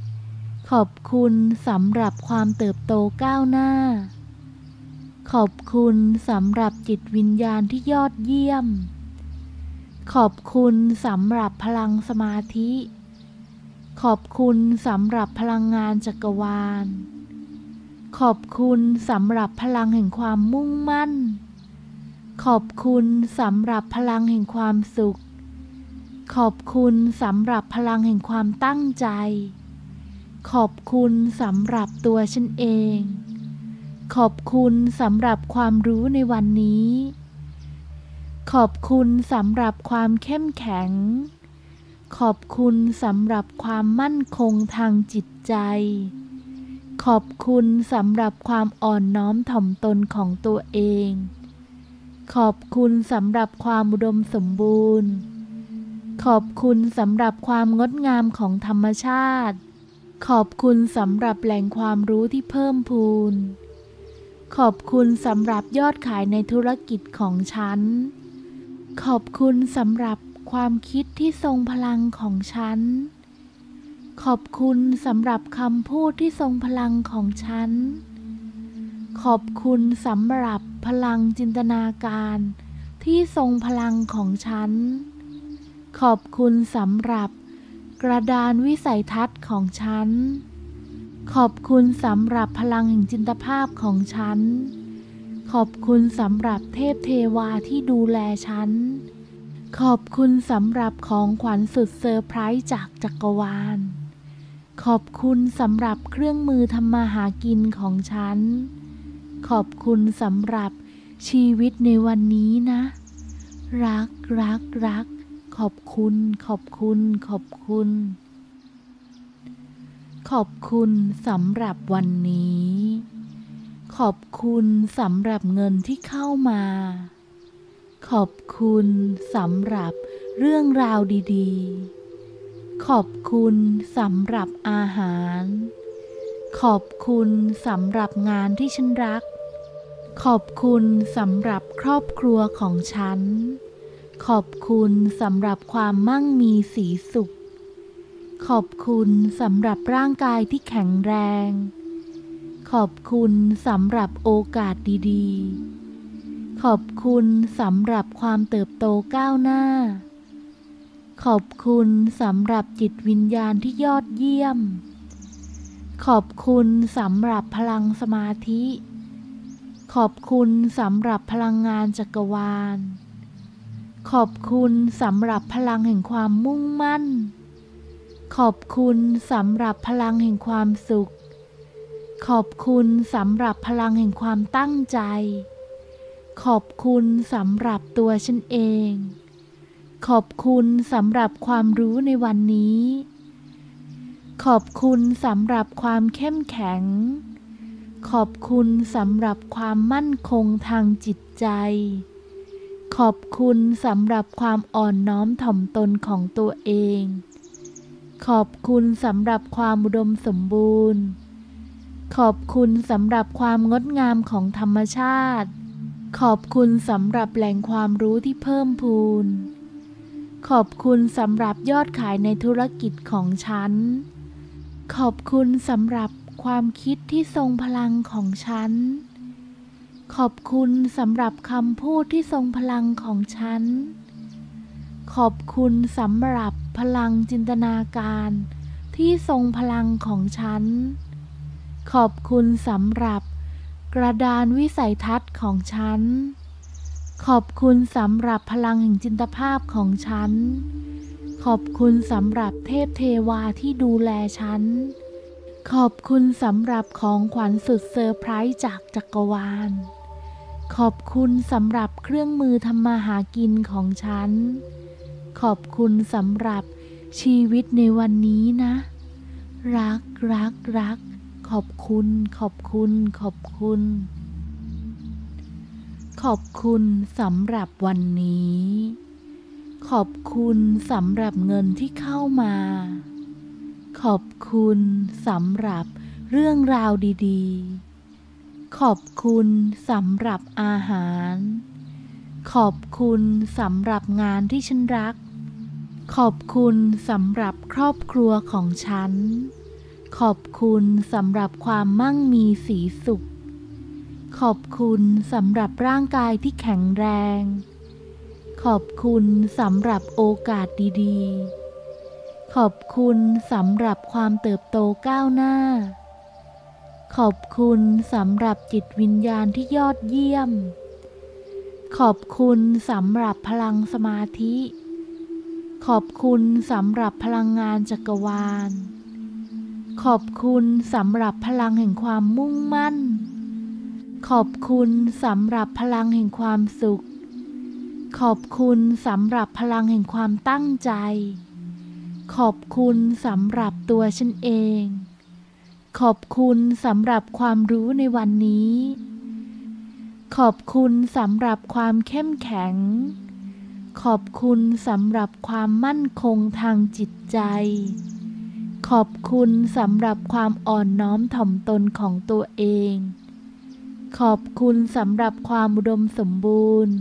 Speaker 1: ๆ ขอบคุณสำหรับความเติบโตก้าวหน้า ขอบคุณสำหรับจิตวิญญาณที่ยอดเยี่ยม ขอบคุณสำหรับพลังสมาธิ ขอบคุณสำหรับพลังงานจักรวาล ขอบคุณสำหรับพลังแห่งความมุ่งมั่น ขอบคุณสำหรับพลังแห่งความสุข ขอบคุณสำหรับพลังแห่งความตั้งใจ ขอบคุณสำหรับตัวฉันเอง ขอบคุณสำหรับความรู้ในวันนี้ ขอบคุณสำหรับความเข้มแข็ง ขอบคุณสำหรับความมั่นคงทางจิตใจ ขอบคุณสำหรับความอ่อนน้อมถ่อมตนของตัวเอง ขอบคุณสำหรับความอุดมสมบูรณ์ ขอบคุณสำหรับความงดงามของธรรมชาติ ขอบคุณสำหรับแหล่งความรู้ที่เพิ่มพูน ขอบคุณสำหรับยอดขายในธุรกิจของฉัน ขอบคุณสำหรับ ความคิดที่ทรงพลังของฉัน ขอบคุณสำหรับคำพูดที่ทรงพลังของฉัน ขอบคุณสำหรับพลังจินตนาการที่ทรงพลังของฉัน ขอบคุณสำหรับกระดานวิสัยทัศน์ของฉัน ขอบคุณสำหรับพลังแห่งจินตภาพของฉัน ขอบคุณสำหรับเทพเทวาที่ดูแลฉัน ขอบคุณสำหรับของขวัญสุดเซอร์ไพรส์จากจักรวาล ขอบคุณสำหรับเครื่องมือทำมาหากินของฉัน ขอบคุณสำหรับชีวิตในวันนี้นะ รักรักรัก ขอบคุณ ขอบคุณ ขอบคุณ ขอบคุณสำหรับวันนี้ ขอบคุณสำหรับเงินที่เข้ามา ขอบคุณสำหรับเรื่องราวดีๆ ขอบคุณสำหรับอาหาร ขอบคุณสำหรับงานที่ฉันรัก ขอบคุณสำหรับครอบครัวของฉัน ขอบคุณสำหรับความมั่งมีสีสุข ขอบคุณสำหรับร่างกายที่แข็งแรง ขอบคุณสำหรับโอกาสดีๆ ขอบคุณสำหรับความเติบโตก้าวหน้า ขอบคุณสำหรับจิตวิญญาณที่ยอดเยี่ยม ขอบคุณสำหรับพลังสมาธิ ขอบคุณสำหรับพลังงานจักรวาล ขอบคุณสำหรับพลังแห่งความมุ่งมั่น ขอบคุณสำหรับพลังแห่งความสุข ขอบคุณสำหรับพลังแห่งความตั้งใจ ขอบคุณสำหรับตัวฉันเอง ขอบคุณสำหรับความรู้ในวันนี้ ขอบคุณสำหรับความเข้มแข็ง ขอบคุณสำหรับความมั่นคงทางจิตใจ ขอบคุณสำหรับความอ่อนน้อมถ่อมตนของตัวเอง ขอบคุณสำหรับความอุดมสมบูรณ์ ขอบคุณสำหรับความงดงามของธรรมชาติ ขอบคุณสำหรับแหล่งความรู้ที่เพิ่มพูน ขอบคุณสำหรับยอดขายในธุรกิจของฉัน ขอบคุณสำหรับความคิดที่ทรงพลังของฉัน ขอบคุณสำหรับคำพูดที่ทรงพลังของฉัน ขอบคุณสำหรับพลังจินตนาการที่ทรงพลังของฉัน ขอบคุณสำหรับ กระดานวิสัยทัศน์ของฉัน ขอบคุณสำหรับพลังแห่งจินตภาพของฉัน ขอบคุณสำหรับเทพเทวาที่ดูแลฉัน ขอบคุณสำหรับของขวัญสุดเซอร์ไพรส์จากจักรวาล ขอบคุณสำหรับเครื่องมือทำมาหากินของฉัน ขอบคุณสำหรับชีวิตในวันนี้นะ รักรักรัก ขอบคุณ ขอบคุณ ขอบคุณ ขอบคุณสำหรับวันนี้ ขอบคุณสำหรับเงินที่เข้ามา ขอบคุณสำหรับเรื่องราวดีๆ ขอบคุณสำหรับอาหาร ขอบคุณสำหรับงานที่ฉันรัก ขอบคุณสำหรับครอบครัวของฉัน ขอบคุณสำหรับความมั่งมีสีสุข ขอบคุณสำหรับร่างกายที่แข็งแรง ขอบคุณสำหรับโอกาสดีๆ ขอบคุณสำหรับความเติบโตก้าวหน้า ขอบคุณสำหรับจิตวิญญาณที่ยอดเยี่ยม ขอบคุณสำหรับพลังสมาธิ ขอบคุณสำหรับพลังงานจักรวาล ขอบคุณสำหรับพลังแห่งความมุ่งมั่น ขอบคุณสำหรับพลังแห่งความสุข ขอบคุณสำหรับพลังแห่งความตั้งใจ ขอบคุณสำหรับตัวฉันเอง ขอบคุณสำหรับความรู้ในวันนี้ ขอบคุณสำหรับความเข้มแข็ง ขอบคุณสำหรับความมั่นคงทางจิตใจ ขอบคุณสำหรับความอ่อนน้อมถ่อมตนของตัวเอง ขอบคุณสำหรับความอุดมสมบูรณ์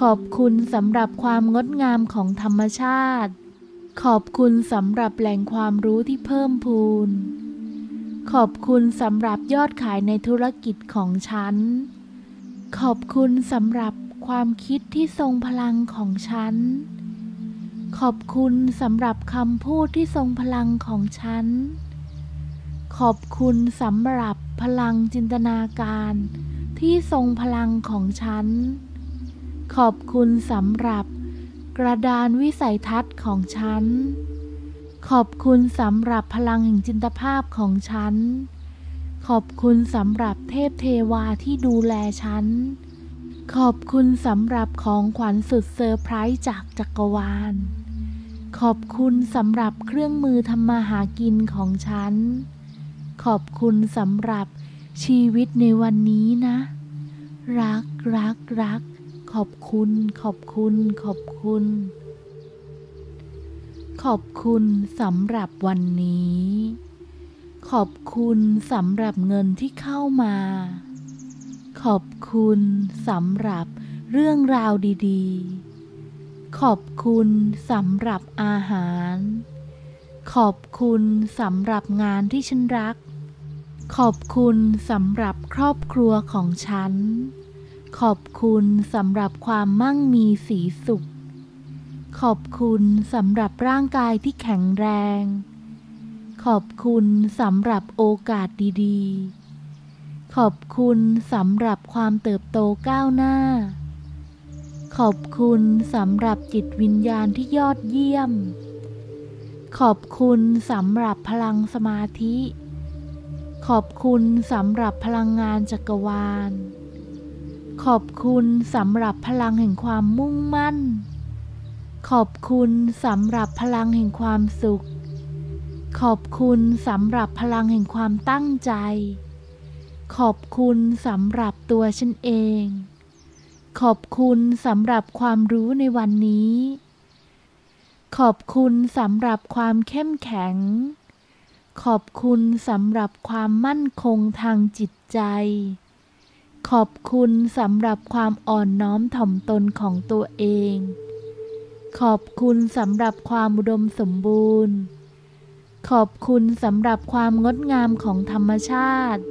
Speaker 1: ขอบคุณสำหรับความงดงามของธรรมชาติ ขอบคุณสำหรับแหล่งความรู้ที่เพิ่มพูน ขอบคุณสำหรับยอดขายในธุรกิจของฉัน ขอบคุณสำหรับความคิดที่ทรงพลังของฉัน ขอบคุณสำหรับคำพูดที่ทรงพลังของฉัน ขอบคุณสำหรับพลังจินตนาการที่ทรงพลังของฉัน ขอบคุณสำหรับกระดานวิสัยทัศน์ของฉัน ขอบคุณสำหรับพลังแห่งจินตภาพของฉัน ขอบคุณสำหรับเทพเทวาที่ดูแลฉัน ขอบคุณสำหรับของขวัญสุดเซอร์ไพรส์จากจักรวาล ขอบคุณสำหรับเครื่องมือทำมาหากินของฉัน ขอบคุณสำหรับชีวิตในวันนี้นะ รักรักรัก ขอบคุณ ขอบคุณ ขอบคุณ ขอบคุณสำหรับวันนี้ ขอบคุณสำหรับเงินที่เข้ามา ขอบคุณสำหรับเรื่องราวดี ๆ ขอบคุณสำหรับอาหาร ขอบคุณสำหรับงานที่ฉันรัก ขอบคุณสำหรับครอบครัวของฉัน ขอบคุณสำหรับความมั่งมีสีสุข ขอบคุณสำหรับร่างกายที่แข็งแรง ขอบคุณสำหรับโอกาสดีๆ ขอบคุณสำหรับความเติบโตก้าวหน้า ขอบคุณสำหรับจิตวิญญาณที่ยอดเยี่ยม ขอบคุณสำหรับพลังสมาธิ ขอบคุณสำหรับพลังงานจักรวาล ขอบคุณสำหรับพลังแห่งความมุ่งมั่น ขอบคุณสำหรับพลังแห่งความสุข ขอบคุณสำหรับพลังแห่งความตั้งใจ ขอบคุณสำหรับตัวฉันเอง ขอบคุณสำหรับความรู้ในวันนี้ ขอบคุณสำหรับความเข้มแข็ง ขอบคุณสำหรับความมั่นคงทางจิตใจ ขอบคุณสำหรับความอ่อนน้อมถ่อมตนของตัวเอง ขอบคุณสำหรับความอุดมสมบูรณ์ ขอบคุณสำหรับความงดงามของธรรมชาติ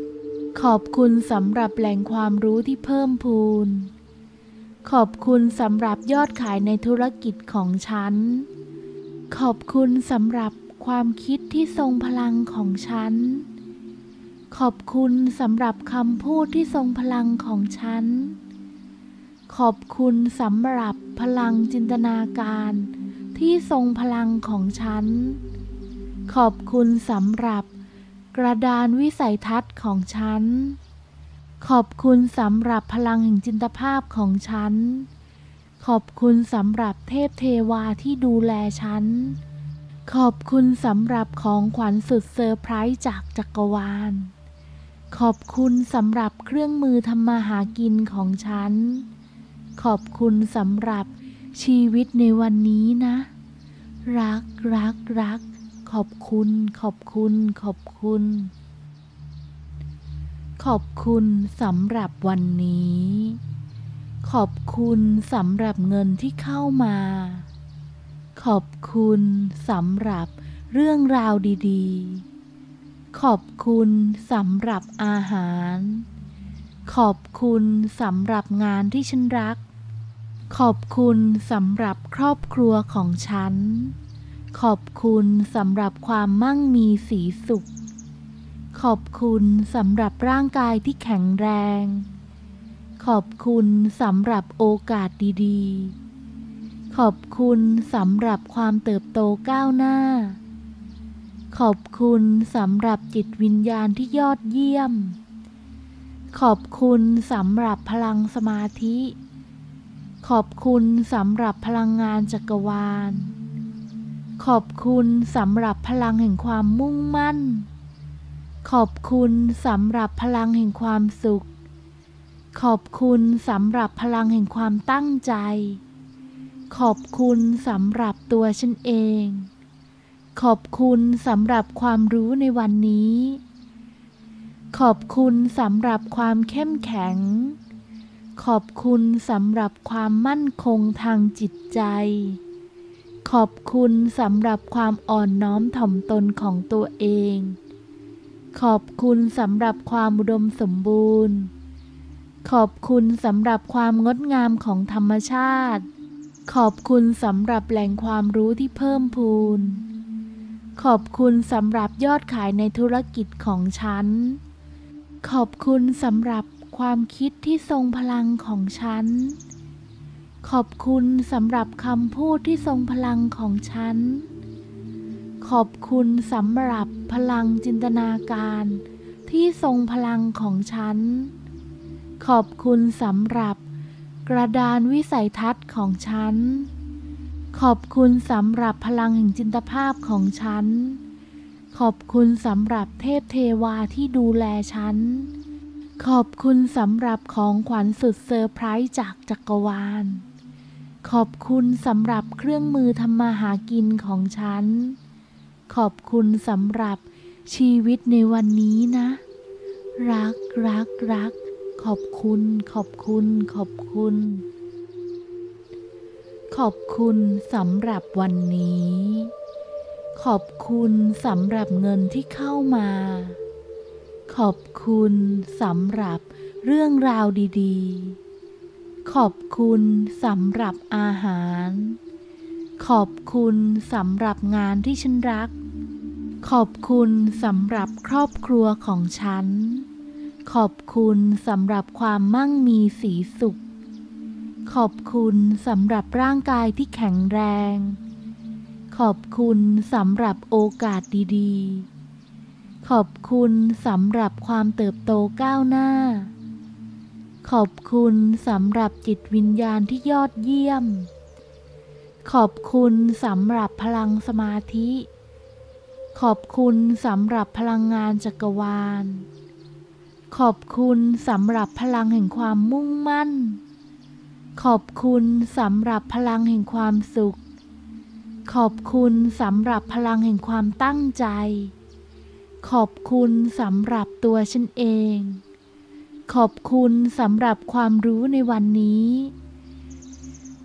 Speaker 1: ขอบคุณสำหรับแหล่งความรู้ที่เพิ่มพูน ขอบคุณสำหรับยอดขายในธุรกิจของฉัน ขอบคุณสำหรับความคิดที่ทรงพลังของฉัน ขอบคุณสำหรับคำพูดที่ทรงพลังของฉัน ขอบคุณสำหรับพลังจินตนาการที่ทรงพลังของฉัน ขอบคุณสำหรับกระดานวิสัยทัศน์ของฉัน ขอบคุณสำหรับพลังแห่งจินตภาพของฉัน ขอบคุณสำหรับเทพเทวาที่ดูแลฉัน ขอบคุณสำหรับของขวัญสุดเซอร์ไพรส์จากจักรวาล ขอบคุณสำหรับเครื่องมือทำมาหากินของฉัน ขอบคุณสำหรับชีวิตในวันนี้นะ รักรักรัก ขอบคุณ ขอบคุณ ขอบคุณ ขอบคุณสำหรับวันนี้ ขอบคุณสำหรับเงินที่เข้ามา ขอบคุณสำหรับเรื่องราวดีๆ ขอบคุณสำหรับอาหาร ขอบคุณสำหรับงานที่ฉันรัก ขอบคุณสำหรับครอบครัวของฉัน ขอบคุณสำหรับความมั่งมีสีสุข ขอบคุณสำหรับร่างกายที่แข็งแรง ขอบคุณสำหรับโอกาสดีๆ ขอบคุณสำหรับความเติบโตก้าวหน้า ขอบคุณสำหรับจิตวิญญาณที่ยอดเยี่ยม ขอบคุณสำหรับพลังสมาธิ ขอบคุณสำหรับพลังงานจักรวาล ขอบคุณสำหรับพลังแห่งความมุ่งมั่น ขอบคุณสำหรับพลังแห่งความสุข ขอบคุณสำหรับพลังแห่งความตั้งใจ ขอบคุณสำหรับตัวฉันเอง ขอบคุณสำหรับความรู้ในวันนี้ ขอบคุณสำหรับความเข้มแข็ง ขอบคุณสำหรับความมั่นคงทางจิตใจ ขอบคุณสำหรับความอ่อนน้อมถ่อมตนของตัวเอง ขอบคุณสำหรับความอุดมสมบูรณ์ ขอบคุณสำหรับความงดงามของธรรมชาติ ขอบคุณสำหรับแหล่งความรู้ที่เพิ่มพูน ขอบคุณสำหรับยอดขายในธุรกิจของฉัน ขอบคุณสำหรับความคิดที่ทรงพลังของฉัน ขอบคุณสำหรับคำพูดที่ทรงพลังของฉัน ขอบคุณสำหรับพลังจินตนาการที่ทรงพลังของฉัน ขอบคุณสำหรับกระดานวิสัยทัศน์ของฉัน ขอบคุณสำหรับพลังแห่งจินตภาพของฉัน ขอบคุณสำหรับเทพเทวาที่ดูแลฉัน ขอบคุณสำหรับของขวัญสุดเซอร์ไพรส์จากจักรวาล ขอบคุณสำหรับเครื่องมือทำมาหากินของฉัน ขอบคุณสำหรับชีวิตในวันนี้นะ รักรักรัก ขอบคุณ ขอบคุณ ขอบคุณ ขอบคุณสำหรับวันนี้ ขอบคุณสำหรับเงินที่เข้ามา ขอบคุณสำหรับเรื่องราวดีๆ ขอบคุณสำหรับอาหาร ขอบคุณสำหรับงานที่ฉันรัก ขอบคุณสำหรับครอบครัวของฉัน ขอบคุณสำหรับความมั่งมีสีสุข ขอบคุณสำหรับร่างกายที่แข็งแรง ขอบคุณสำหรับโอกาสดีๆ ขอบคุณสำหรับความเติบโตก้าวหน้า ขอบคุณสำหรับจิตวิญญาณที่ยอดเยี่ยม ขอบคุณสำหรับพลังสมาธิ ขอบคุณสำหรับพลังงานจักรวาล ขอบคุณสำหรับพลังแห่งความมุ่งมั่น ขอบคุณสำหรับพลังแห่งความสุข ขอบคุณสำหรับพลังแห่งความตั้งใจ ขอบคุณสำหรับตัวฉันเอง ขอบคุณสำหรับความรู้ในวันนี้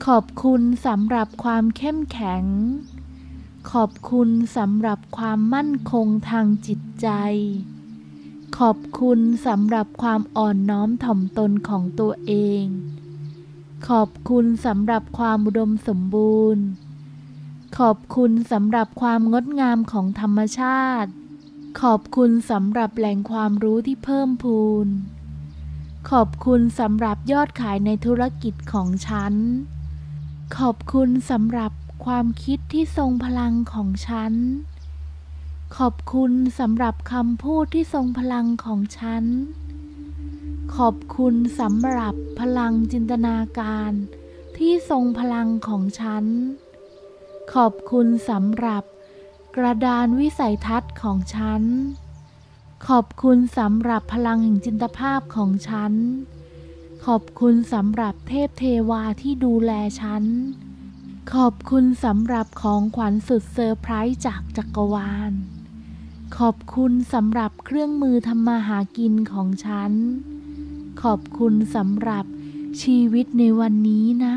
Speaker 1: ขอบคุณสำหรับความเข้มแข็ง ขอบคุณสำหรับความมั่นคงทางจิตใจ ขอบคุณสำหรับความอ่อนน้อมถ่อมตนของตัวเอง ขอบคุณสำหรับความอุดมสมบูรณ์ ขอบคุณสำหรับความงดงามของธรรมชาติ ขอบคุณสำหรับแหล่งความรู้ที่เพิ่มพูน ขอบคุณสำหรับยอดขายในธุรกิจของฉัน ขอบคุณสำหรับ ความคิดที่ทรงพลังของฉัน ขอบคุณสำหรับคำพูดที่ทรงพลังของฉัน ขอบคุณสำหรับพลังจินตนาการที่ทรงพลังของฉัน ขอบคุณสำหรับกระดานวิสัยทัศน์ของฉัน ขอบคุณสำหรับพลังแห่งจินตภาพของฉัน ขอบคุณสำหรับเทพเทวาที่ดูแลฉัน ขอบคุณสำหรับของขวัญสุดเซอร์ไพรส์จากจักรวาล ขอบคุณสำหรับเครื่องมือทำมาหากินของฉัน ขอบคุณสำหรับชีวิตในวันนี้นะ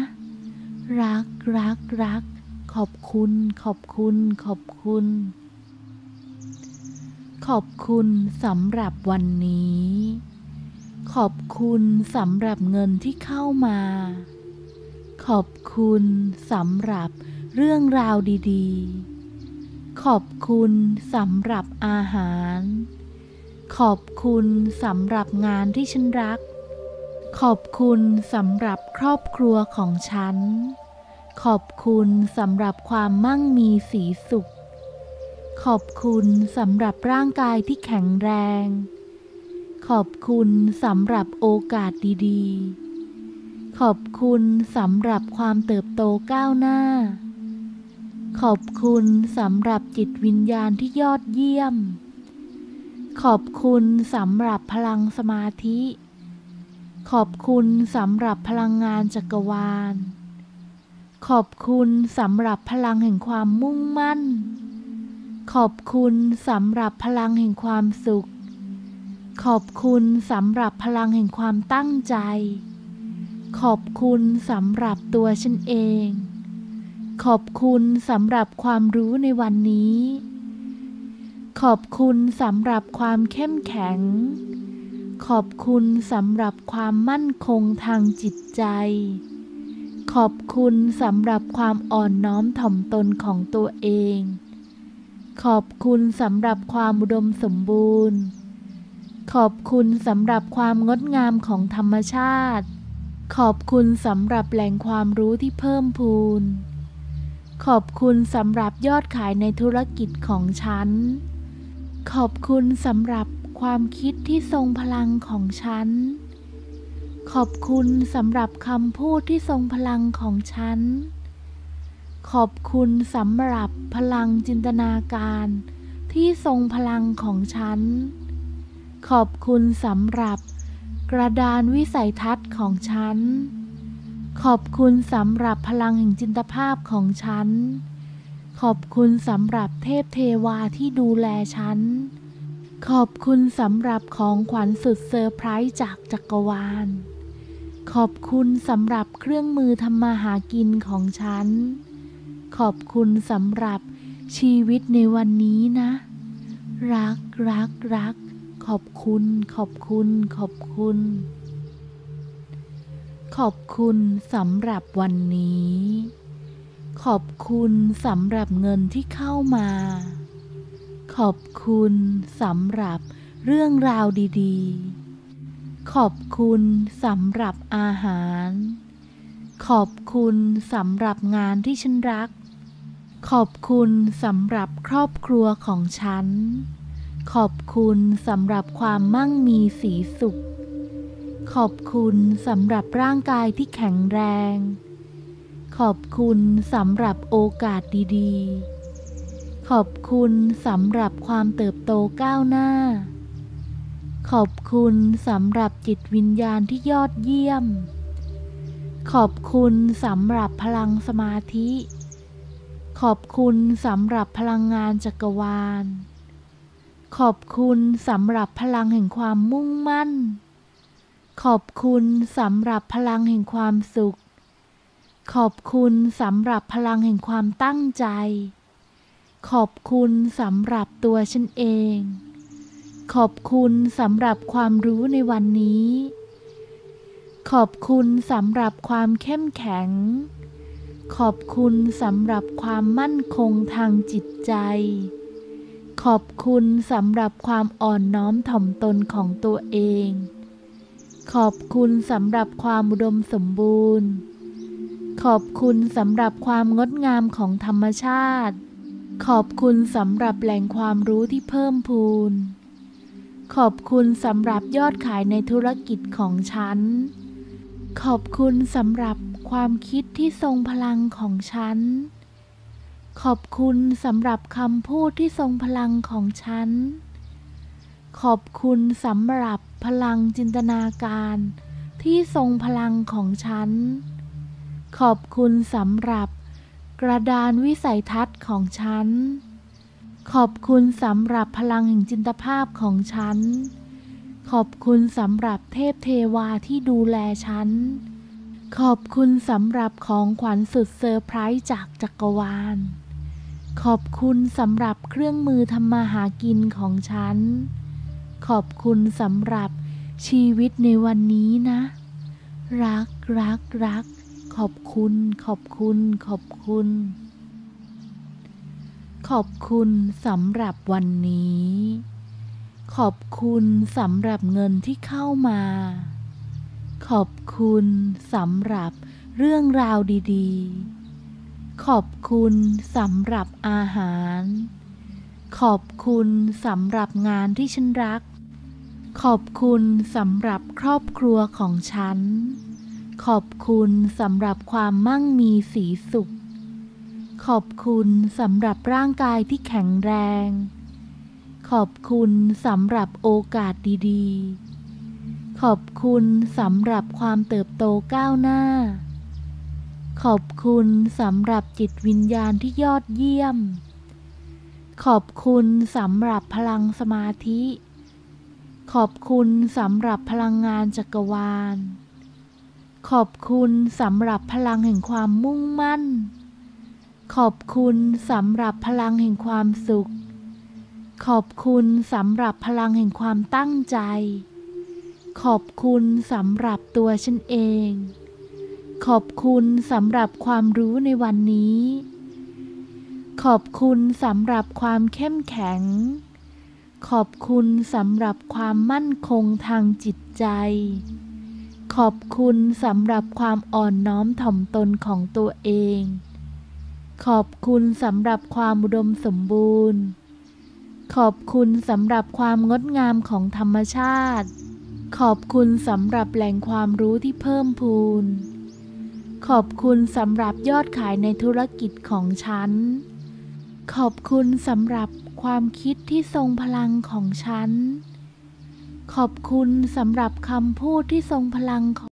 Speaker 1: รักรักรัก ขอบคุณ ขอบคุณ ขอบคุณ ขอบคุณสำหรับวันนี้ ขอบคุณสำหรับเงินที่เข้ามา ขอบคุณสำหรับเรื่องราวดีๆ ขอบคุณสำหรับอาหาร ขอบคุณสำหรับงานที่ฉันรัก ขอบคุณสำหรับครอบครัวของฉัน ขอบคุณสำหรับความมั่งมีสีสุข ขอบคุณสำหรับร่างกายที่แข็งแรง ขอบคุณสำหรับโอกาสดีๆ ขอบคุณสำหรับความเติบโตก้าวหน้า ขอบคุณสำหรับจิตวิญญาณที่ยอดเยี่ยม ขอบคุณสำหรับพลังสมาธิ ขอบคุณสำหรับพลังงานจักรวาล ขอบคุณสำหรับพลังแห่งความมุ่งมั่น ขอบคุณสำหรับพลังแห่งความสุข ขอบคุณสำหรับพลังแห่งความตั้งใจ ขอบคุณสำหรับตัวฉันเอง ขอบคุณสำหรับความรู้ในวันนี้ ขอบคุณสำหรับความเข้มแข็ง ขอบคุณสำหรับความมั่นคงทางจิตใจ ขอบคุณสำหรับความอ่อนน้อมถ่อมตนของตัวเอง ขอบคุณสำหรับความอุดมสมบูรณ์ ขอบคุณสำหรับความงดงามของธรรมชาติ ขอบคุณสำหรับแหล่งความรู้ที่เพิ่มพูน ขอบคุณสำหรับยอดขายในธุรกิจของฉัน ขอบคุณสำหรับความคิดที่ทรงพลังของฉัน ขอบคุณสำหรับคำพูดที่ทรงพลังของฉัน ขอบคุณสำหรับพลังจินตนาการที่ทรงพลังของฉัน ขอบคุณสำหรับ กระดานวิสัยทัศน์ของฉัน ขอบคุณสำหรับพลังแห่งจินตภาพของฉัน ขอบคุณสำหรับเทพเทวาที่ดูแลฉัน ขอบคุณสำหรับของขวัญสุดเซอร์ไพรส์จากจักรวาล ขอบคุณสำหรับเครื่องมือทำมาหากินของฉัน ขอบคุณสำหรับชีวิตในวันนี้นะ รักรักรัก ขอบคุณ ขอบคุณ ขอบคุณ ขอบคุณสำหรับวันนี้ ขอบคุณสำหรับเงินที่เข้ามา ขอบคุณสำหรับเรื่องราวดีๆ ขอบคุณสำหรับอาหาร ขอบคุณสำหรับงานที่ฉันรัก ขอบคุณสำหรับครอบครัวของฉัน ขอบคุณสำหรับความมั่งมีสีสุข ขอบคุณสำหรับร่างกายที่แข็งแรง ขอบคุณสำหรับโอกาสดีๆ ขอบคุณสำหรับความเติบโตก้าวหน้า ขอบคุณสำหรับจิตวิญญาณที่ยอดเยี่ยม ขอบคุณสำหรับพลังสมาธิ ขอบคุณสำหรับพลังงานจักรวาล ขอบคุณสำหรับพลังแห่งความมุ่งมั่น ขอบคุณสำหรับพลังแห่งความสุข ขอบคุณสำหรับพลังแห่งความตั้งใจ ขอบคุณสำหรับตัวฉันเอง ขอบคุณสำหรับความรู้ในวันนี้ ขอบคุณสำหรับความเข้มแข็ง ขอบคุณสำหรับความมั่นคงทางจิตใจ ขอบคุณสำหรับความอ่อนน้อมถ่อมตนของตัวเอง ขอบคุณสำหรับความอุดมสมบูรณ์ ขอบคุณสำหรับความงดงามของธรรมชาติ ขอบคุณสำหรับแหล่งความรู้ที่เพิ่มพูน ขอบคุณสำหรับยอดขายในธุรกิจของฉัน ขอบคุณสำหรับความคิดที่ทรงพลังของฉัน ขอบคุณสำหรับคำพูดที่ทรงพลังของฉัน ขอบคุณสำหรับพลังจินตนาการที่ทรงพลังของฉัน ขอบคุณสำหรับกระดานวิสัยทัศน์ของฉัน ขอบคุณสำหรับพลังแห่งจินตภาพของฉัน ขอบคุณสำหรับเทพเทวาที่ดูแลฉัน ขอบคุณสำหรับของขวัญสุดเซอร์ไพรส์จากจักรวาล ขอบคุณสำหรับเครื่องมือทำมาหากินของฉัน ขอบคุณสำหรับชีวิตในวันนี้นะ รักรักรัก ขอบคุณ ขอบคุณ ขอบคุณ ขอบคุณสำหรับวันนี้ ขอบคุณสำหรับเงินที่เข้ามา ขอบคุณสำหรับเรื่องราวดี ๆ ขอบคุณสำหรับอาหาร ขอบคุณสำหรับงานที่ฉันรัก ขอบคุณสำหรับครอบครัวของฉัน ขอบคุณสำหรับความมั่งมีสีสุข ขอบคุณสำหรับร่างกายที่แข็งแรง ขอบคุณสำหรับโอกาสดีๆ ขอบคุณสำหรับความเติบโตก้าวหน้า ขอบคุณสำหรับจิตวิญญาณที่ยอดเยี่ยม ขอบคุณสำหรับพลังสมาธิ ขอบคุณสำหรับพลังงานจักรวาล ขอบคุณสำหรับพลังแห่งความมุ่งมั่น ขอบคุณสำหรับพลังแห่งความสุข ขอบคุณสำหรับพลังแห่งความตั้งใจ ขอบคุณสำหรับตัวฉันเอง ขอบคุณสำหรับความรู้ในวันนี้ ขอบคุณสำหรับความเข้มแข็ง ขอบคุณสำหรับความมั่นคงทางจิตใจ ขอบคุณสำหรับความอ่อนน้อมถ่อมตนของตัวเอง ขอบคุณสำหรับความอุดมสมบูรณ์ ขอบคุณสำหรับความงดงามของธรรมชาติ ขอบคุณสำหรับแหล่งความรู้ที่เพิ่มพูน ขอบคุณสำหรับยอดขายในธุรกิจของฉัน ขอบคุณสำหรับความคิดที่ทรงพลังของฉัน ขอบคุณสำหรับคำพูดที่ทรงพลังของ